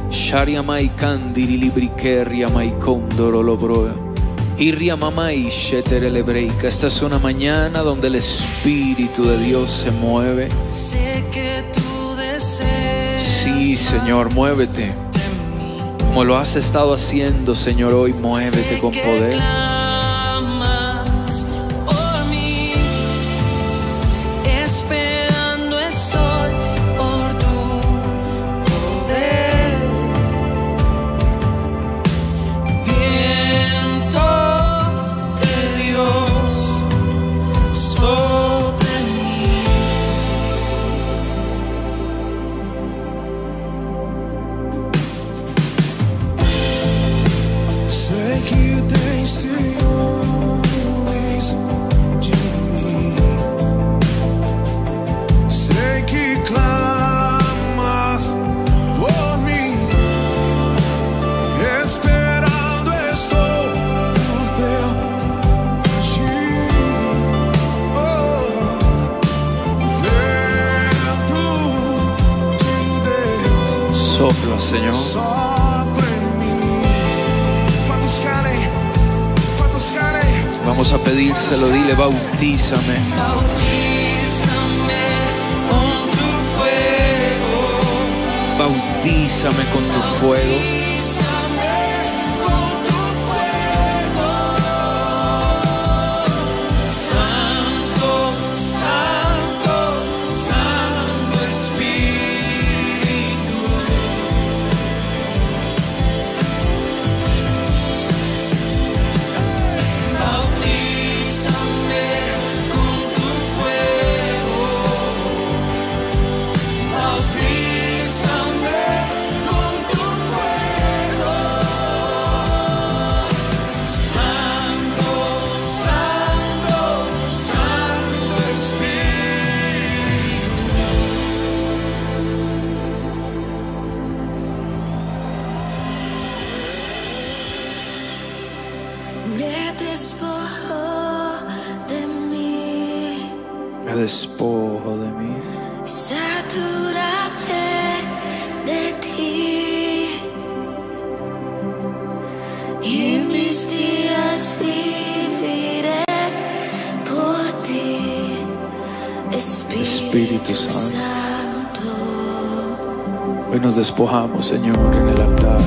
Sharia mai kandiri librikeria mai kondoro lobroa. Esta es una mañana donde el Espíritu de Dios se mueve. Sé que tú deseas Sí, Señor, muévete. Como lo has estado haciendo, Señor, hoy muévete con poder. Pedírselo, dile, bautízame. Bautízame con tu fuego. Bautízame con tu fuego. Despojamos, Señor, en el altar.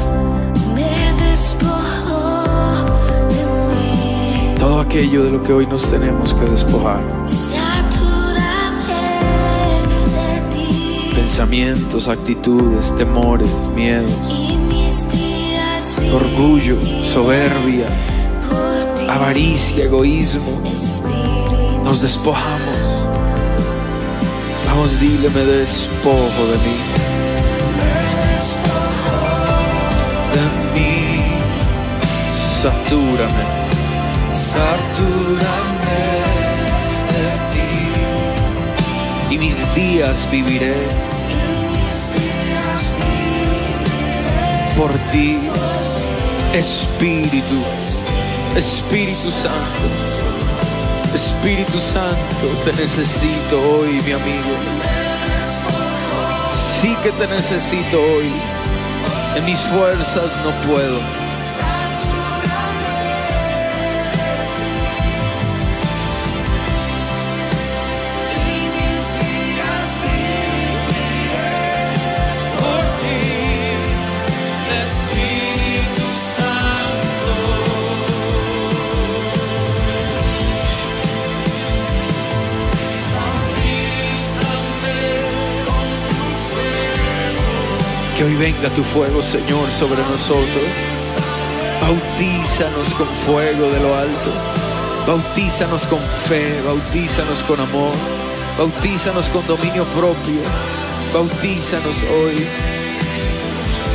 Me despojo de mí, Todo aquello de lo que hoy nos tenemos que despojar. satúrame de ti Pensamientos, actitudes, temores, miedos, y mis días orgullo, soberbia, por avaricia, egoísmo. Nos despojamos. Vamos, dile, me despojo de mí. Satúrame. Satúrame de ti. Y mis días viviré Mis días por ti. Espíritu. Espíritu Santo. Espíritu Santo, te necesito hoy, mi amigo. Sí que te necesito hoy. En mis fuerzas no puedo. Venga tu fuego, Señor, sobre nosotros. Bautízanos con fuego de lo alto. Bautízanos con fe, bautízanos con amor. Bautízanos con dominio propio. Bautízanos hoy.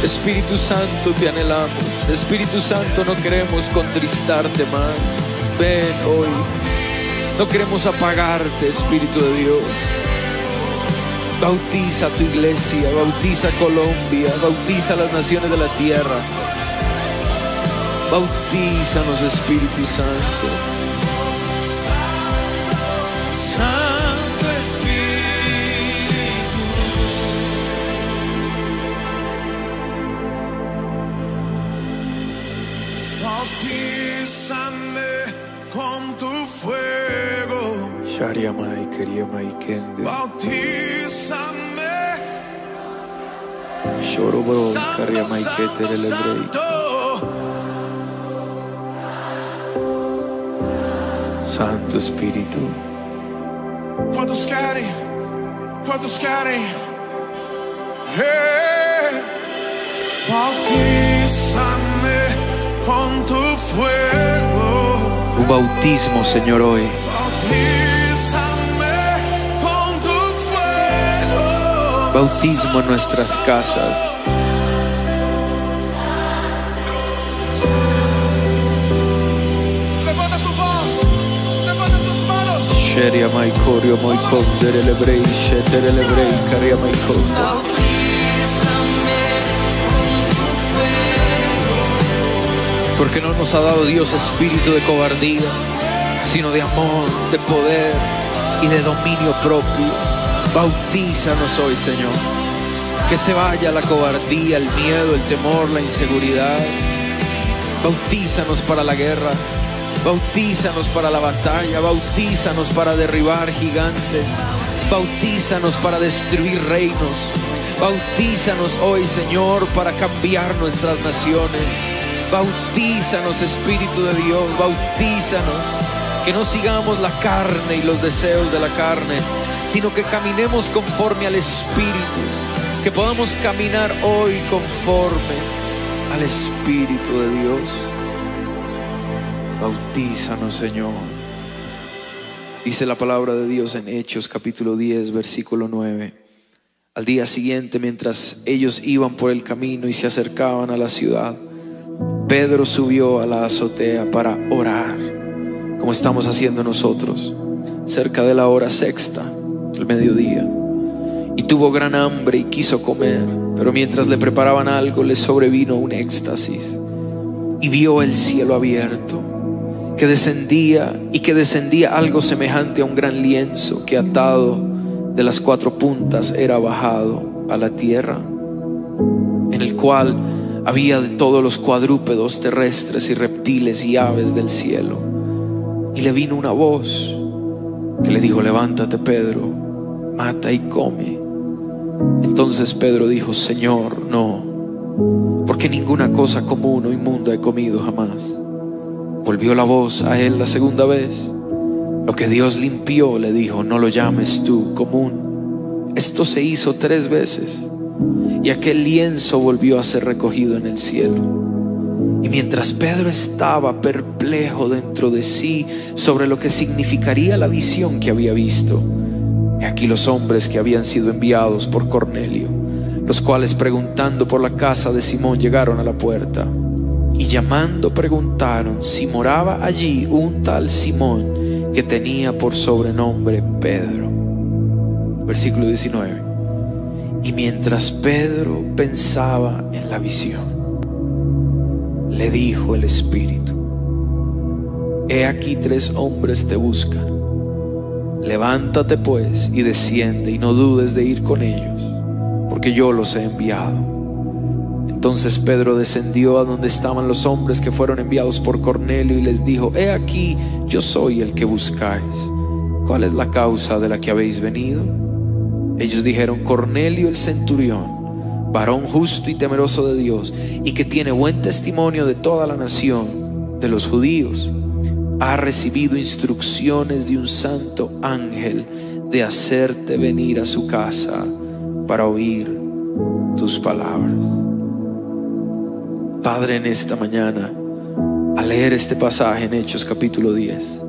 Espíritu Santo, te anhelamos. Espíritu Santo, no queremos contristarte más. Ven hoy. No queremos apagarte, Espíritu de Dios. Bautiza tu iglesia, bautiza Colombia, bautiza las naciones de la tierra. Bautízanos, Espíritu Santo. Santo Espíritu. Bautízame con tu fuego. Shariamai, Keriamai, Kende. Bautízame. Shorobro, Santo, Espíritu. Quantos querem? Quantos querem? Hey. Bautízame con tu fuego. Un bautismo, Señor, hoy. Bautismo en nuestras casas. Levanta tu voz. Levanta tus manos. Shariamai, Koriamai, Kondere, Lebrei, Shetere, Lebrei, Kariamai, Konde. Porque no nos ha dado Dios espíritu de cobardía, sino de amor, de poder y de dominio propio. Bautízanos hoy, Señor. Que se vaya la cobardía, el miedo, el temor, la inseguridad. Bautízanos para la guerra. Bautízanos para la batalla. Bautízanos para derribar gigantes. Bautízanos para destruir reinos. Bautízanos hoy, Señor, para cambiar nuestras naciones. Bautízanos, Espíritu de Dios. Bautízanos. Que no sigamos la carne y los deseos de la carne, sino que caminemos conforme al Espíritu. Que podamos caminar hoy conforme al Espíritu de Dios. Bautízanos, Señor. Dice la palabra de Dios en Hechos capítulo 10, versículo 9. Al día siguiente, mientras ellos iban por el camino y se acercaban a la ciudad, Pedro subió a la azotea para orar, como estamos haciendo nosotros, cerca de la hora sexta, mediodía. Y tuvo gran hambre y quiso comer, pero mientras le preparaban algo le sobrevino un éxtasis y vio el cielo abierto, que descendía y que descendía algo semejante a un gran lienzo que atado de las cuatro puntas era bajado a la tierra, en el cual había de todos los cuadrúpedos terrestres y reptiles y aves del cielo. Y le vino una voz que le dijo, levántate Pedro, mata y come. Entonces Pedro dijo, Señor, no, porque ninguna cosa común o inmunda he comido jamás. Volvió la voz a él la segunda vez. Lo que Dios limpió, le dijo, no lo llames tú común. Esto se hizo tres veces y aquel lienzo volvió a ser recogido en el cielo. Y mientras Pedro estaba perplejo dentro de sí sobre lo que significaría la visión que había visto, he aquí los hombres que habían sido enviados por Cornelio, los cuales preguntando por la casa de Simón llegaron a la puerta y llamando preguntaron si moraba allí un tal Simón que tenía por sobrenombre Pedro. Versículo 19. Y mientras Pedro pensaba en la visión, le dijo el Espíritu, He aquí tres hombres te buscan. Levántate pues y desciende y no dudes de ir con ellos, porque yo los he enviado. Entonces Pedro descendió a donde estaban los hombres que fueron enviados por Cornelio y les dijo, He aquí, yo soy el que buscáis. ¿Cuál es la causa de la que habéis venido? Ellos dijeron, Cornelio el centurión, varón justo y temeroso de Dios, y que tiene buen testimonio de toda la nación, de los judíos, ha recibido instrucciones de un santo ángel de hacerte venir a su casa para oír tus palabras. Padre, en esta mañana, al leer este pasaje en Hechos capítulo 10,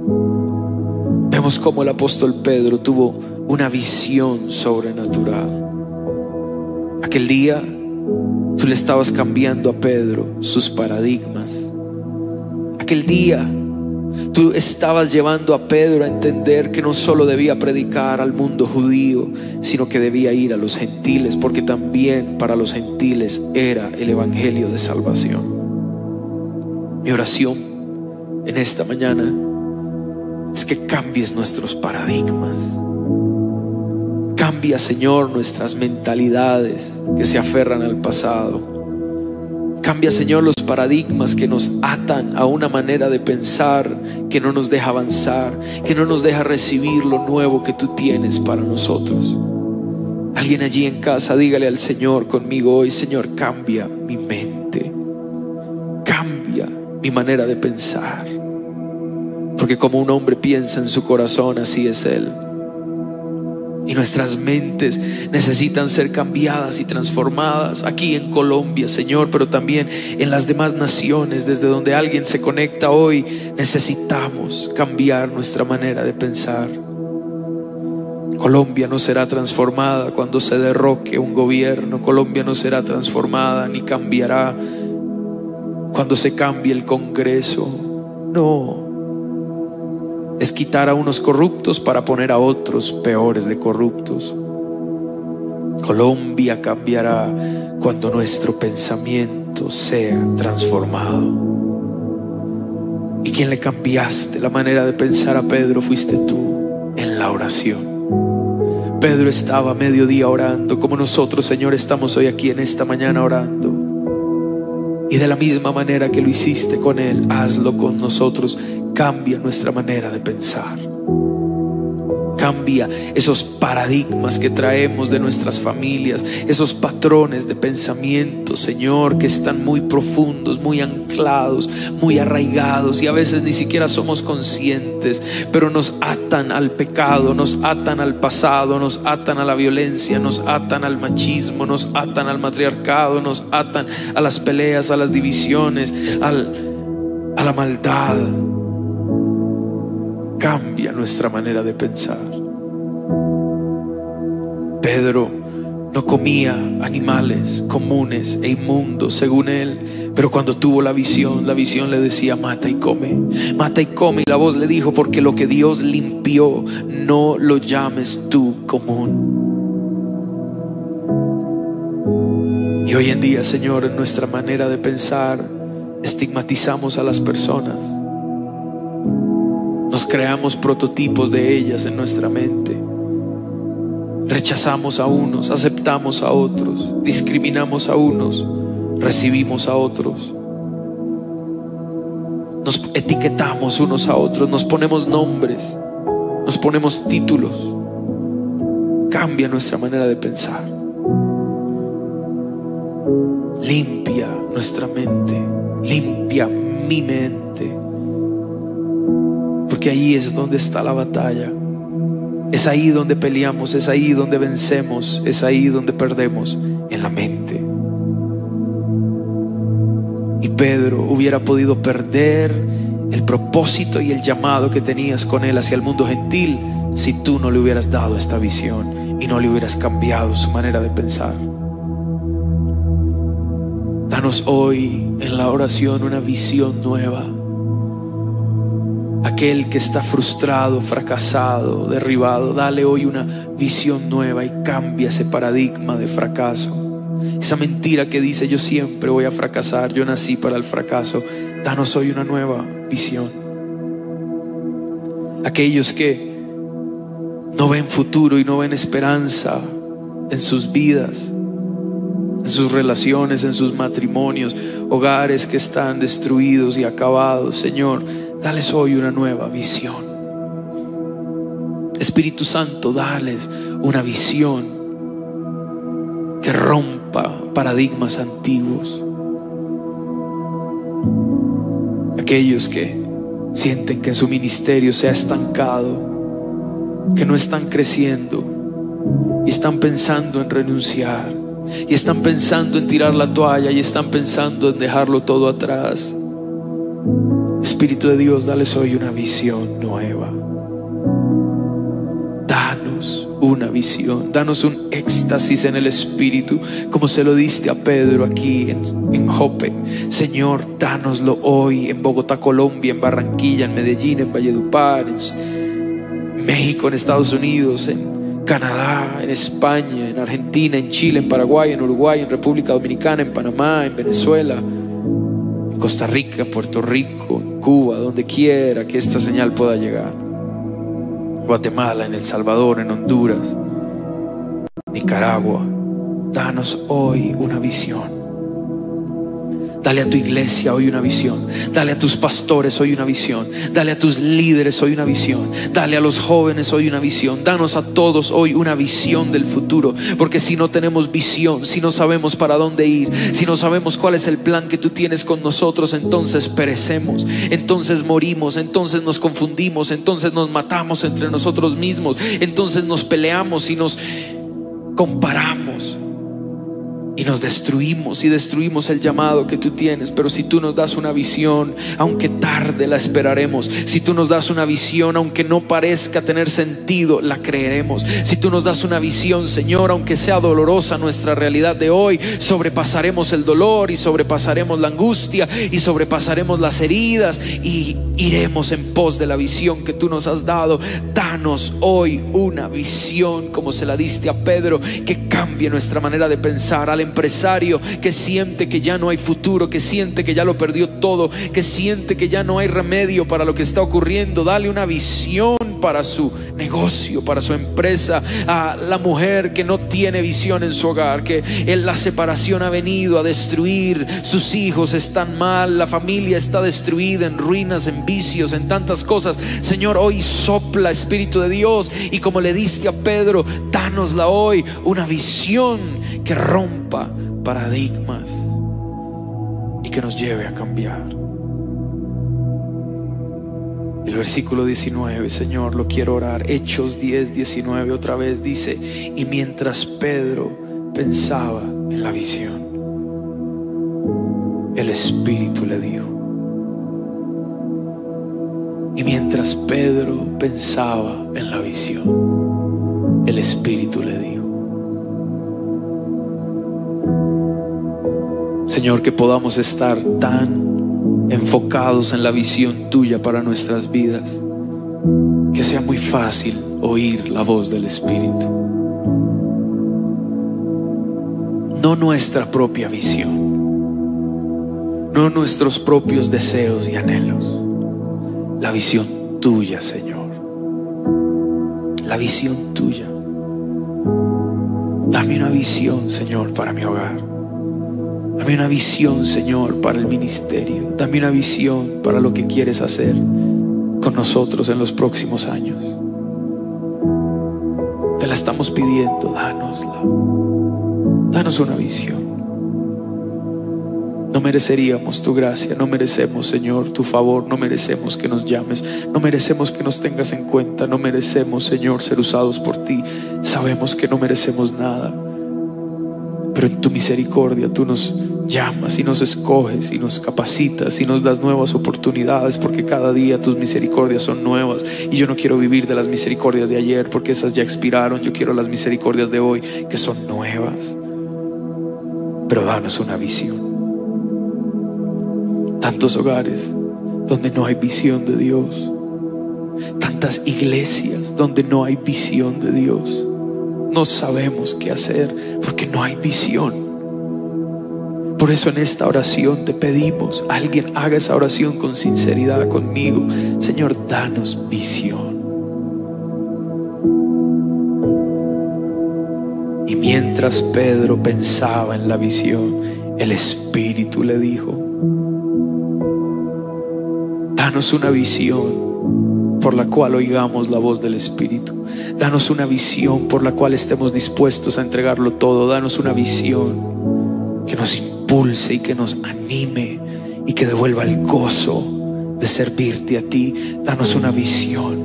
vemos cómo el apóstol Pedro tuvo una visión sobrenatural. Aquel día tú le estabas cambiando a Pedro sus paradigmas. Aquel día tú estabas llevando a Pedro a entender que no solo debía predicar al mundo judío, sino que debía ir a los gentiles, porque también para los gentiles era el evangelio de salvación. Mi oración en esta mañana es que cambies nuestros paradigmas. Cambia, Señor, nuestras mentalidades que se aferran al pasado. Cambia, Señor, los paradigmas que nos atan a una manera de pensar que no nos deja avanzar, que no nos deja recibir lo nuevo que tú tienes para nosotros. Alguien allí en casa, dígale al Señor conmigo hoy, Señor, cambia mi mente. Cambia mi manera de pensar. Porque como un hombre piensa en su corazón, así es Él. Y nuestras mentes necesitan ser cambiadas y transformadas aquí en Colombia, Señor, pero también en las demás naciones, desde donde alguien se conecta hoy, necesitamos cambiar nuestra manera de pensar. Colombia no será transformada cuando se derroque un gobierno, Colombia no será transformada ni cambiará cuando se cambie el Congreso. No, es quitar a unos corruptos para poner a otros peores de corruptos. Colombia cambiará cuando nuestro pensamiento sea transformado. Y quien le cambiaste la manera de pensar a Pedro fuiste tú en la oración. Pedro estaba a mediodía orando, como nosotros, Señor, estamos hoy aquí en esta mañana orando. Y de la misma manera que lo hiciste con Él, hazlo con nosotros. Cambia nuestra manera de pensar. Cambia esos paradigmas que traemos de nuestras familias, esos patrones de pensamiento, Señor, que están muy profundos, muy anclados, muy arraigados y a veces ni siquiera somos conscientes, pero nos atan al pecado, nos atan al pasado, nos atan a la violencia, nos atan al machismo, nos atan al matriarcado, nos atan a las peleas, a las divisiones, al, a la maldad cambia nuestra manera de pensar. Pedro no comía animales comunes e inmundos según él, pero cuando tuvo la visión, la visión le decía, mata y come, mata y come. Y la voz le dijo, porque lo que Dios limpió, no lo llames tú común. Y hoy en día, Señor, en nuestra manera de pensar, estigmatizamos a las personas. Nos creamos prototipos de ellas en nuestra mente. Rechazamos a unos, aceptamos a otros, discriminamos a unos, recibimos a otros. Nos etiquetamos unos a otros, nos ponemos nombres, nos ponemos títulos. Cambia nuestra manera de pensar. Limpia nuestra mente, limpia mi mente porque ahí es donde está la batalla. Es ahí donde peleamos, es ahí donde vencemos, es ahí donde perdemos, en la mente. Y Pedro hubiera podido perder el propósito y el llamado que tenías con él hacia el mundo gentil si tú no le hubieras dado esta visión y no le hubieras cambiado su manera de pensar. Danos hoy en la oración una visión nueva aquel que está frustrado, fracasado, derribado, dale hoy una visión nueva y cambia ese paradigma de fracaso. Esa mentira que dice yo siempre voy a fracasar, yo nací para el fracaso, danos hoy una nueva visión. Aquellos que no ven futuro y no ven esperanza en sus vidas, en sus relaciones, en sus matrimonios, hogares que están destruidos y acabados, Señor, Dales hoy una nueva visión. Espíritu Santo, dales una visión que rompa paradigmas antiguos. Aquellos que sienten que su ministerio se ha estancado, que no están creciendo y están pensando en renunciar y están pensando en tirar la toalla y están pensando en dejarlo todo atrás. Espíritu de Dios, dales hoy una visión nueva. Danos una visión. Danos un éxtasis en el Espíritu, como se lo diste a Pedro aquí en, en Jope. Señor, dánoslo hoy en Bogotá, Colombia, en Barranquilla, en Medellín, en Valledupar, en México, en Estados Unidos, en Canadá, en España, en Argentina, en Chile, en Paraguay, en Uruguay, en República Dominicana, en Panamá, en Venezuela, en Costa Rica, Puerto Rico, Cuba, donde quiera que esta señal pueda llegar. Guatemala, en El Salvador, en Honduras, Nicaragua. Danos hoy una visión. Dale a tu iglesia hoy una visión. Dale a tus pastores hoy una visión. Dale a tus líderes hoy una visión. Dale a los jóvenes hoy una visión. Danos a todos hoy una visión del futuro. Porque si no tenemos visión, si no sabemos para dónde ir, si no sabemos cuál es el plan que tú tienes con nosotros, entonces perecemos, entonces morimos, entonces nos confundimos, entonces nos matamos entre nosotros mismos, entonces nos peleamos y nos comparamos. Y nos destruimos y destruimos el llamado que tú tienes. Pero si tú nos das una visión, aunque tarde la esperaremos. Si tú nos das una visión, aunque no parezca tener sentido, la creeremos. Si tú nos das una visión, Señor, aunque sea dolorosa nuestra realidad de hoy, sobrepasaremos el dolor y sobrepasaremos la angustia y sobrepasaremos las heridas y iremos en pos de la visión que tú nos has dado. Danos hoy una visión como se la diste a Pedro, que cambie nuestra manera de pensar. Empresario que siente que ya no hay futuro, que siente que ya lo perdió todo, que siente que ya no hay remedio para lo que está ocurriendo. Dale una visión para su negocio, para su empresa. A la mujer que no tiene visión en su hogar, que en la separación ha venido a destruir, sus hijos están mal, la familia está destruida en ruinas, en vicios, en tantas cosas. Señor, hoy sopla Espíritu de Dios y como le diste a Pedro, danosla hoy una visión que paradigmas y que nos lleve a cambiar. El versículo 19, Señor, lo quiero orar. Hechos 10, 19 otra vez dice, y mientras Pedro pensaba en la visión, el Espíritu le dijo. Y mientras Pedro pensaba en la visión, el Espíritu le dijo. Señor, que podamos estar tan enfocados en la visión tuya para nuestras vidas, que sea muy fácil oír la voz del Espíritu. No nuestra propia visión, no nuestros propios deseos y anhelos, la visión tuya, Señor. La visión tuya. Dame una visión, Señor, para mi hogar. Dame una visión, Señor, para el ministerio. Dame una visión para lo que quieres hacer con nosotros en los próximos años. Te la estamos pidiendo, dánosla. Danos una visión. No mereceríamos tu gracia, no merecemos, Señor, tu favor, no merecemos que nos llames, no merecemos que nos tengas en cuenta, no merecemos, Señor, ser usados por ti. Sabemos que no merecemos nada, pero en tu misericordia tú nos llamas y nos escoges y nos capacitas y nos das nuevas oportunidades porque cada día tus misericordias son nuevas y yo no quiero vivir de las misericordias de ayer porque esas ya expiraron, yo quiero las misericordias de hoy que son nuevas. Pero danos una visión tantos hogares donde no hay visión de Dios, tantas iglesias donde no hay visión de Dios. No sabemos qué hacer porque no hay visión. Por eso en esta oración te pedimos, alguien haga esa oración con sinceridad conmigo. Señor, danos visión. Y mientras Pedro pensaba en la visión, el Espíritu le dijo, Danos una visión por la cual oigamos la voz del Espíritu. Danos una visión por la cual estemos dispuestos a entregarlo todo. Danos una visión que nos impulse y que nos anime y que devuelva el gozo de servirte a ti. Danos una visión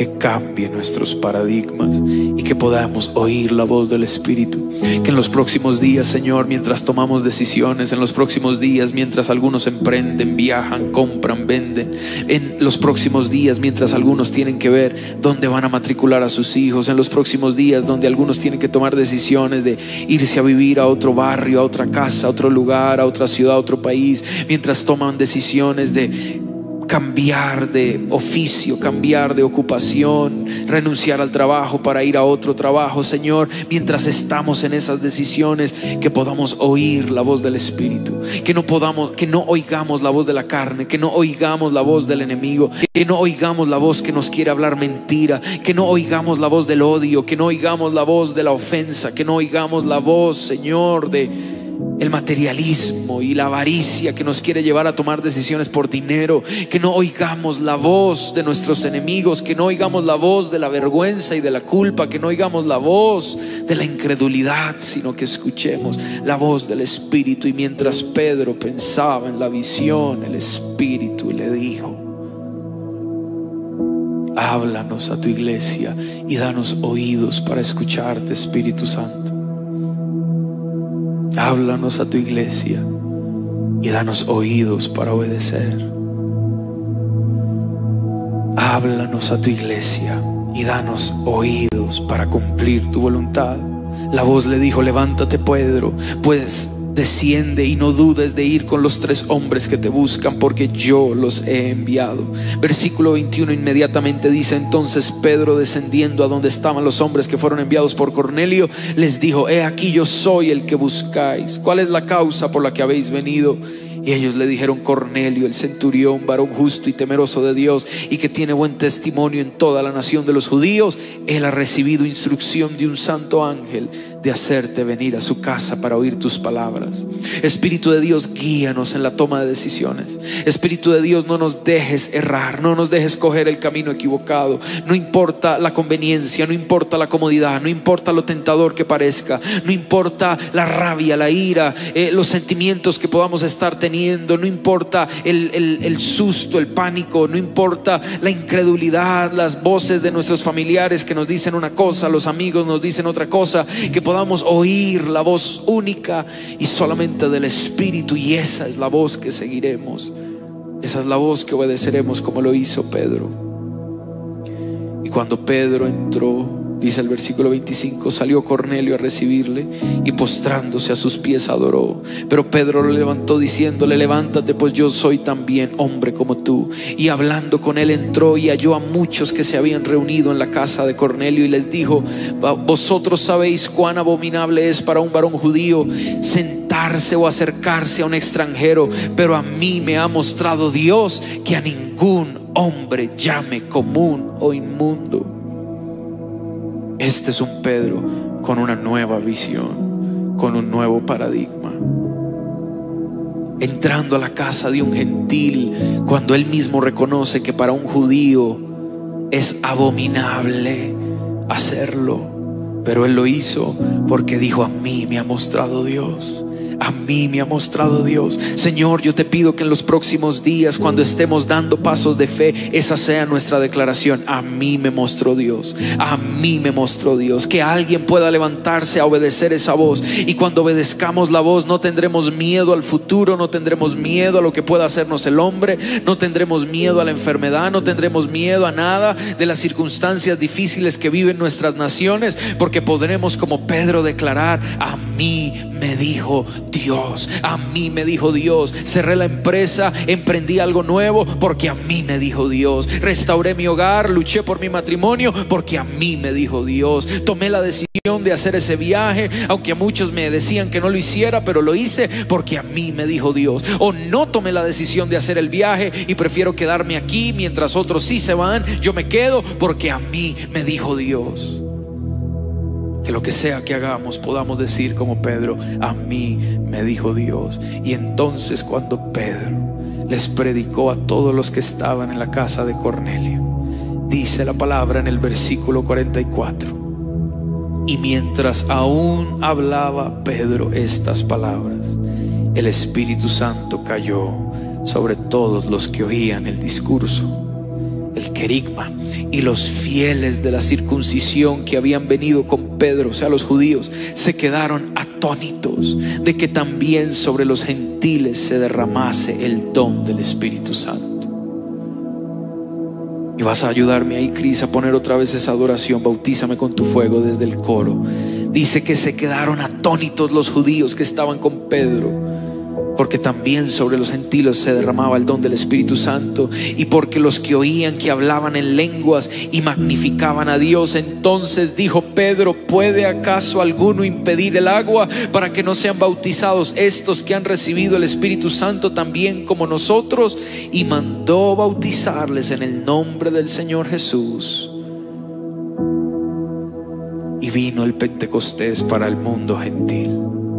que cambie nuestros paradigmas y que podamos oír la voz del Espíritu. Que en los próximos días, Señor, mientras tomamos decisiones, en los próximos días, mientras algunos emprenden, viajan, compran, venden, en los próximos días, mientras algunos tienen que ver dónde van a matricular a sus hijos, en los próximos días donde algunos tienen que tomar decisiones de irse a vivir a otro barrio, a otra casa, a otro lugar, a otra ciudad, a otro país, mientras toman decisiones de cambiar de oficio, cambiar de ocupación, renunciar al trabajo para ir a otro trabajo, Señor, mientras estamos en esas decisiones, que podamos oír la voz del Espíritu, que no podamos, que no oigamos la voz de la carne, que no oigamos la voz del enemigo, que no oigamos la voz que nos quiere hablar mentira, que no oigamos la voz del odio, que no oigamos la voz de la ofensa, que no oigamos la voz, Señor, de el materialismo y la avaricia que nos quiere llevar a tomar decisiones por dinero, que no oigamos la voz de nuestros enemigos, que no oigamos la voz de la vergüenza y de la culpa, que no oigamos la voz de la incredulidad, sino que escuchemos la voz del Espíritu. Y mientras Pedro pensaba en la visión, el Espíritu le dijo, háblanos a tu iglesia y danos oídos para escucharte, Espíritu Santo. Háblanos a tu iglesia y danos oídos para obedecer. Háblanos a tu iglesia y danos oídos para cumplir tu voluntad. La voz le dijo, levántate Pedro, pues desciende y no dudes de ir con los tres hombres que te buscan, porque yo los he enviado. Versículo 21 inmediatamente dice entonces Pedro descendiendo a donde estaban los hombres que fueron enviados por Cornelio, les dijo, he aquí yo soy el que buscáis. ¿Cuál es la causa por la que habéis venido? Y ellos le dijeron, Cornelio, el centurión, varón justo y temeroso de Dios, y que tiene buen testimonio en toda la nación de los judíos, él ha recibido instrucción de un santo ángel de hacerte venir a su casa para oír tus palabras. Espíritu de Dios, guíanos en la toma de decisiones. Espíritu de Dios, no nos dejes errar, no nos dejes coger el camino equivocado. No importa la conveniencia, no importa la comodidad, no importa lo tentador que parezca, no importa la rabia, la ira, eh, los sentimientos que podamos estar teniendo, no importa el, el- el susto, el pánico, no importa la incredulidad, las voces de nuestros familiares que nos dicen una cosa, los amigos nos dicen otra cosa, que podamos oír la voz única y solamente del Espíritu y esa es la voz que seguiremos, esa es la voz que obedeceremos como lo hizo Pedro. Y cuando Pedro entró, dice el versículo 25, salió Cornelio a recibirle y postrándose a sus pies adoró. Pero Pedro lo levantó diciéndole, levántate, pues yo soy también hombre como tú. Y hablando con él entró y halló a muchos que se habían reunido en la casa de Cornelio y les dijo, vosotros sabéis cuán abominable es para un varón judío sentarse o acercarse a un extranjero, pero a mí me ha mostrado Dios que a ningún hombre llame común o inmundo. Este es un Pedro con una nueva visión, con un nuevo paradigma. Entrando a la casa de un gentil, cuando él mismo reconoce que para un judío es abominable hacerlo, pero él lo hizo porque dijo, a mí me ha mostrado Dios. A mí me ha mostrado Dios. Señor, yo te pido que en los próximos días, cuando estemos dando pasos de fe, esa sea nuestra declaración. A mí me mostró Dios. A mí me mostró Dios. Que alguien pueda levantarse a obedecer esa voz. Y cuando obedezcamos la voz, no tendremos miedo al futuro, no tendremos miedo a lo que pueda hacernos el hombre, no tendremos miedo a la enfermedad, no tendremos miedo a nada de las circunstancias difíciles que viven nuestras naciones, porque podremos como Pedro declarar, a mí me dijo Dios, a mí me dijo Dios, cerré la empresa, emprendí algo nuevo porque a mí me dijo Dios, restauré mi hogar, luché por mi matrimonio porque a mí me dijo Dios, tomé la decisión de hacer ese viaje, aunque a muchos me decían que no lo hiciera, pero lo hice porque a mí me dijo Dios, o no tomé la decisión de hacer el viaje y prefiero quedarme aquí mientras otros sí se van, yo me quedo porque a mí me dijo Dios. Que lo que sea que hagamos podamos decir como Pedro, a mí me dijo Dios. Y entonces cuando Pedro les predicó a todos los que estaban en la casa de Cornelio, dice la palabra en el versículo 44. Y mientras aún hablaba Pedro estas palabras, el Espíritu Santo cayó sobre todos los que oían el discurso. El querigma, y los fieles de la circuncisión que habían venido con Pedro, o sea, los judíos, se quedaron atónitos de que también sobre los gentiles se derramase el don del Espíritu Santo. Y vas a ayudarme ahí, Cris, a poner otra vez esa adoración. Bautízame con tu fuego desde el coro. Dice que se quedaron atónitos los judíos que estaban con Pedro porque también sobre los gentiles se derramaba el don del Espíritu Santo y porque los que oían que hablaban en lenguas y magnificaban a Dios, entonces dijo Pedro, ¿puede acaso alguno impedir el agua para que no sean bautizados estos que han recibido el Espíritu Santo también como nosotros? Y mandó bautizarles en el nombre del Señor Jesús. Y vino el Pentecostés para el mundo gentil.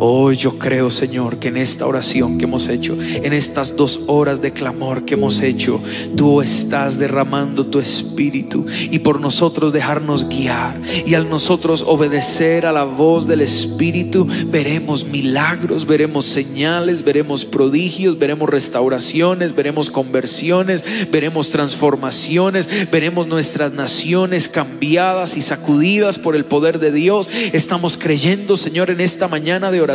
Hoy yo creo, Señor, que en esta oración que hemos hecho, en estas dos horas de clamor que hemos hecho, tú estás derramando tu espíritu y por nosotros dejarnos guiar. Y al nosotros obedecer a la voz del espíritu, veremos milagros, veremos señales, veremos prodigios, veremos restauraciones, veremos conversiones, veremos transformaciones, veremos nuestras naciones cambiadas y sacudidas por el poder de Dios. Estamos creyendo, Señor, en esta mañana de oración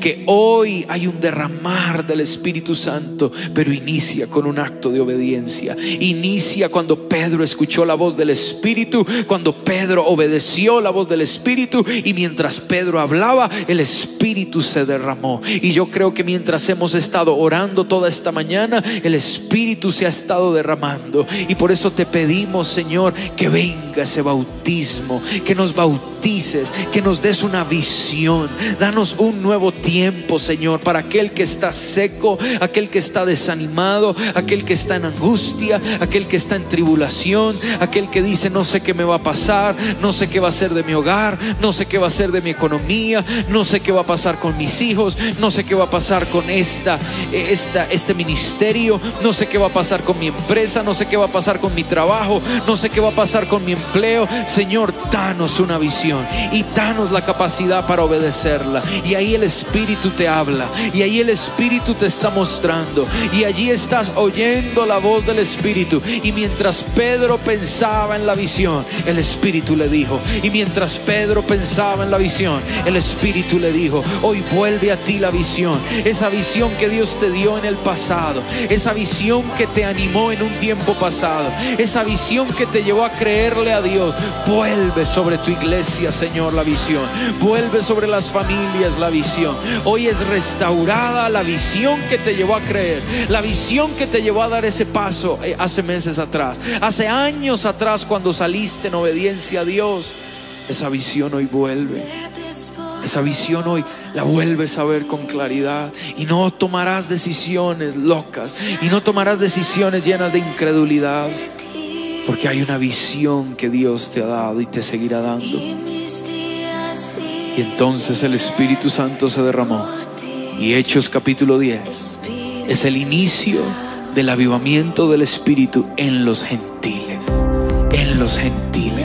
que hoy hay un derramar del Espíritu Santo, pero inicia con un acto de obediencia. Inicia cuando Pedro escuchó la voz del Espíritu, cuando Pedro obedeció la voz del Espíritu y mientras Pedro hablaba, el Espíritu se derramó. Y yo creo que mientras hemos estado orando toda esta mañana, el Espíritu se ha estado derramando. Y por eso te pedimos, Señor, que venga ese bautismo, que nos bautices, que nos des una visión. Un nuevo tiempo, Señor, para aquel que está seco, aquel que está desanimado, aquel que está en angustia, aquel que está en tribulación, aquel que dice, no sé qué me va a pasar, no sé qué va a ser de mi hogar, no sé qué va a ser de mi economía, no sé qué va a pasar con mis hijos, no sé qué va a pasar con esta, esta, este ministerio, no sé qué va a pasar con mi empresa, no sé qué va a pasar con mi trabajo, no sé qué va a pasar con mi empleo. Señor, danos una visión y danos la capacidad para obedecerla. Y ahí el Espíritu te habla, y ahí el Espíritu te está mostrando, y allí estás oyendo la voz del Espíritu. Y mientras Pedro pensaba en la visión, el Espíritu le dijo, y mientras Pedro pensaba en la visión, el Espíritu le dijo, hoy vuelve a ti la visión, esa visión que Dios te dio en el pasado, esa visión que te animó en un tiempo pasado, esa visión que te llevó a creerle a Dios, vuelve sobre tu iglesia, Señor, la visión, vuelve sobre las familias la visión. Hoy es restaurada la visión que te llevó a creer, la visión que te llevó a dar ese paso eh, hace meses atrás, hace años atrás cuando saliste en obediencia a Dios. Esa visión hoy vuelve. Esa visión hoy la vuelves a ver con claridad y no tomarás decisiones locas y no tomarás decisiones llenas de incredulidad porque hay una visión que Dios te ha dado y te seguirá dando. Y entonces el Espíritu Santo se derramó. Y Hechos capítulo 10 es el inicio del avivamiento del Espíritu en los gentiles. En los gentiles.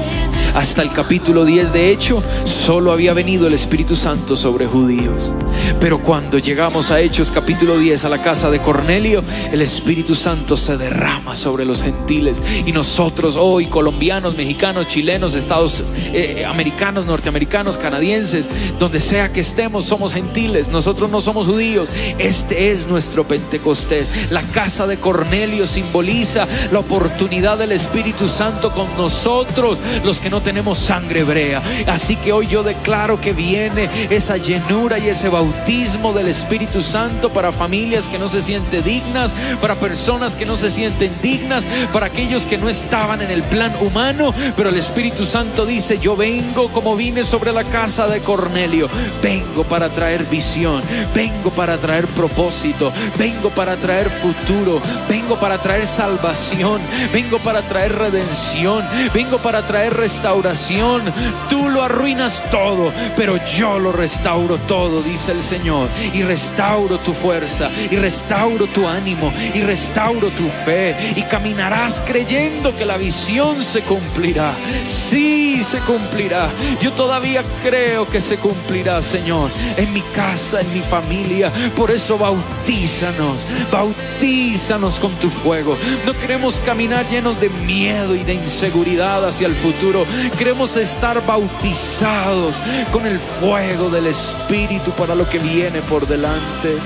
Hasta el capítulo 10 de hecho, solo había venido el Espíritu Santo sobre judíos. Pero cuando llegamos a Hechos capítulo 10 a la casa de Cornelio, el Espíritu Santo se derrama sobre los gentiles. Y nosotros hoy, colombianos, mexicanos, chilenos, estados eh, americanos, norteamericanos, canadienses, donde sea que estemos, somos gentiles. Nosotros no somos judíos. Este es nuestro Pentecostés. La casa de Cornelio simboliza la oportunidad del Espíritu Santo con nosotros, los que no tenemos sangre hebrea. Así que hoy yo declaro que viene esa llenura y ese bautismo del Espíritu Santo para familias que no se sienten dignas, para personas que no se sienten dignas, para aquellos que no estaban en el plan humano, pero el Espíritu Santo dice, yo vengo como vine sobre la casa de Cornelio, vengo para traer visión, vengo para traer propósito, vengo para traer futuro, vengo para traer salvación, vengo para traer redención, vengo para traer restauración restauración. Tú lo arruinas todo, pero yo lo restauro todo, dice el Señor. Y restauro tu fuerza, y restauro tu ánimo, y restauro tu fe. Y caminarás creyendo que la visión se cumplirá. Sí, se cumplirá. Yo todavía creo que se cumplirá, Señor, en mi casa, en mi familia. Por eso bautízanos, bautízanos con tu fuego. No queremos caminar llenos de miedo y de inseguridad hacia el futuro. Queremos estar bautizados con el fuego del Espíritu para lo que viene por delante.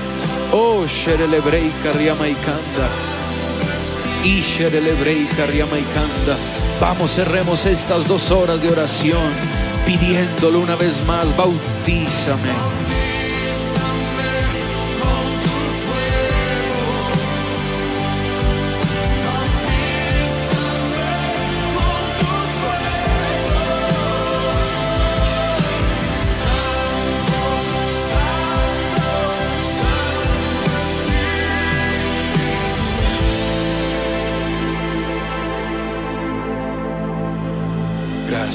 Oh, Sherelebrei Kariama y Kanda. Y y Kanda. Vamos, cerremos estas dos horas de oración pidiéndolo una vez más, bautízame.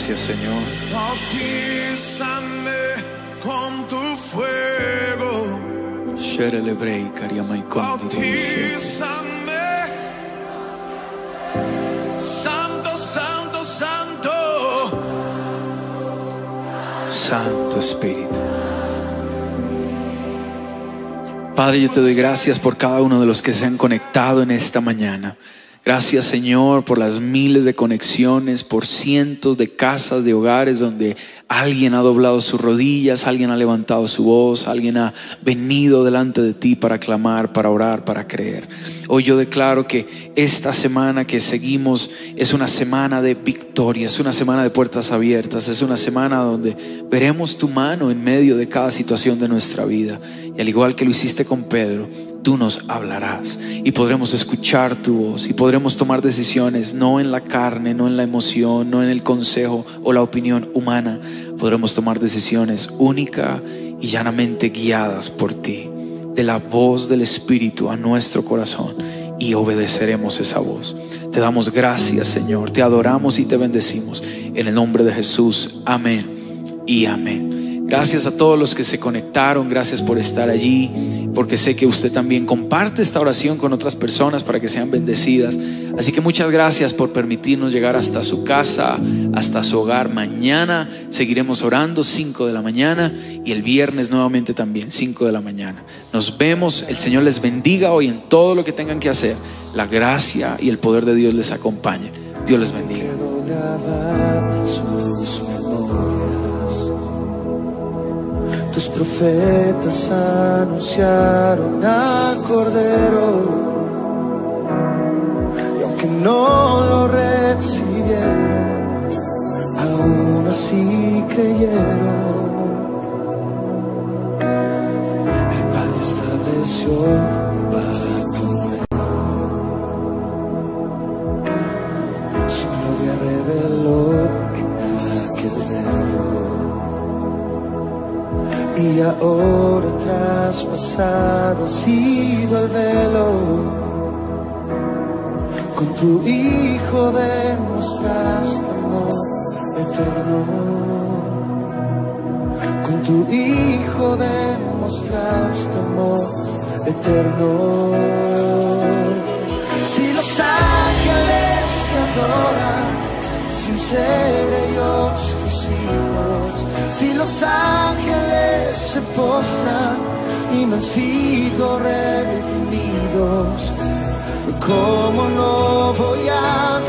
Gracias, Señor. Bautízame con tu fuego. Bautízame. Santo, santo, santo. Santo Espíritu. Padre, yo te doy gracias por cada uno de los que se han conectado en esta mañana. Gracias Señor por las miles de conexiones, por cientos de casas, de hogares donde alguien ha doblado sus rodillas, alguien ha levantado su voz, alguien ha venido delante de ti para clamar, para orar, para creer. Hoy yo declaro que esta semana que seguimos es una semana de victoria, es una semana de puertas abiertas, es una semana donde veremos tu mano en medio de cada situación de nuestra vida. Y al igual que lo hiciste con Pedro, tú nos hablarás y podremos escuchar tu voz y podremos tomar decisiones no en la carne, no en la emoción, no en el consejo o la opinión humana. Podremos tomar decisiones única y llanamente guiadas por ti, de la voz del Espíritu a nuestro corazón y obedeceremos esa voz. Te damos gracias, Señor, te adoramos y te bendecimos. En el nombre de Jesús, amén y amén. Gracias a todos los que se conectaron, gracias por estar allí, porque sé que usted también comparte esta oración con otras personas para que sean bendecidas. Así que muchas gracias por permitirnos llegar hasta su casa, hasta su hogar. Mañana seguiremos orando 5 de la mañana y el viernes nuevamente también 5 de la mañana. Nos vemos, el Señor les bendiga hoy en todo lo que tengan que hacer. La gracia y el poder de Dios les acompañen. Dios les bendiga. Tus profetas anunciaron al Cordero. Y aunque no lo recibieron, aún así creyeron. El Padre estableció un pacto nuevo. Su gloria reveló en aquel verbo. Y ahora traspasado ha sido el velo. Con tu Hijo demostraste amor eterno. Con tu Hijo demostraste amor eterno. Si los ángeles te adoran, sin ser ellos Si los ángeles se postran y no han sido redimidos, ¿cómo no voy a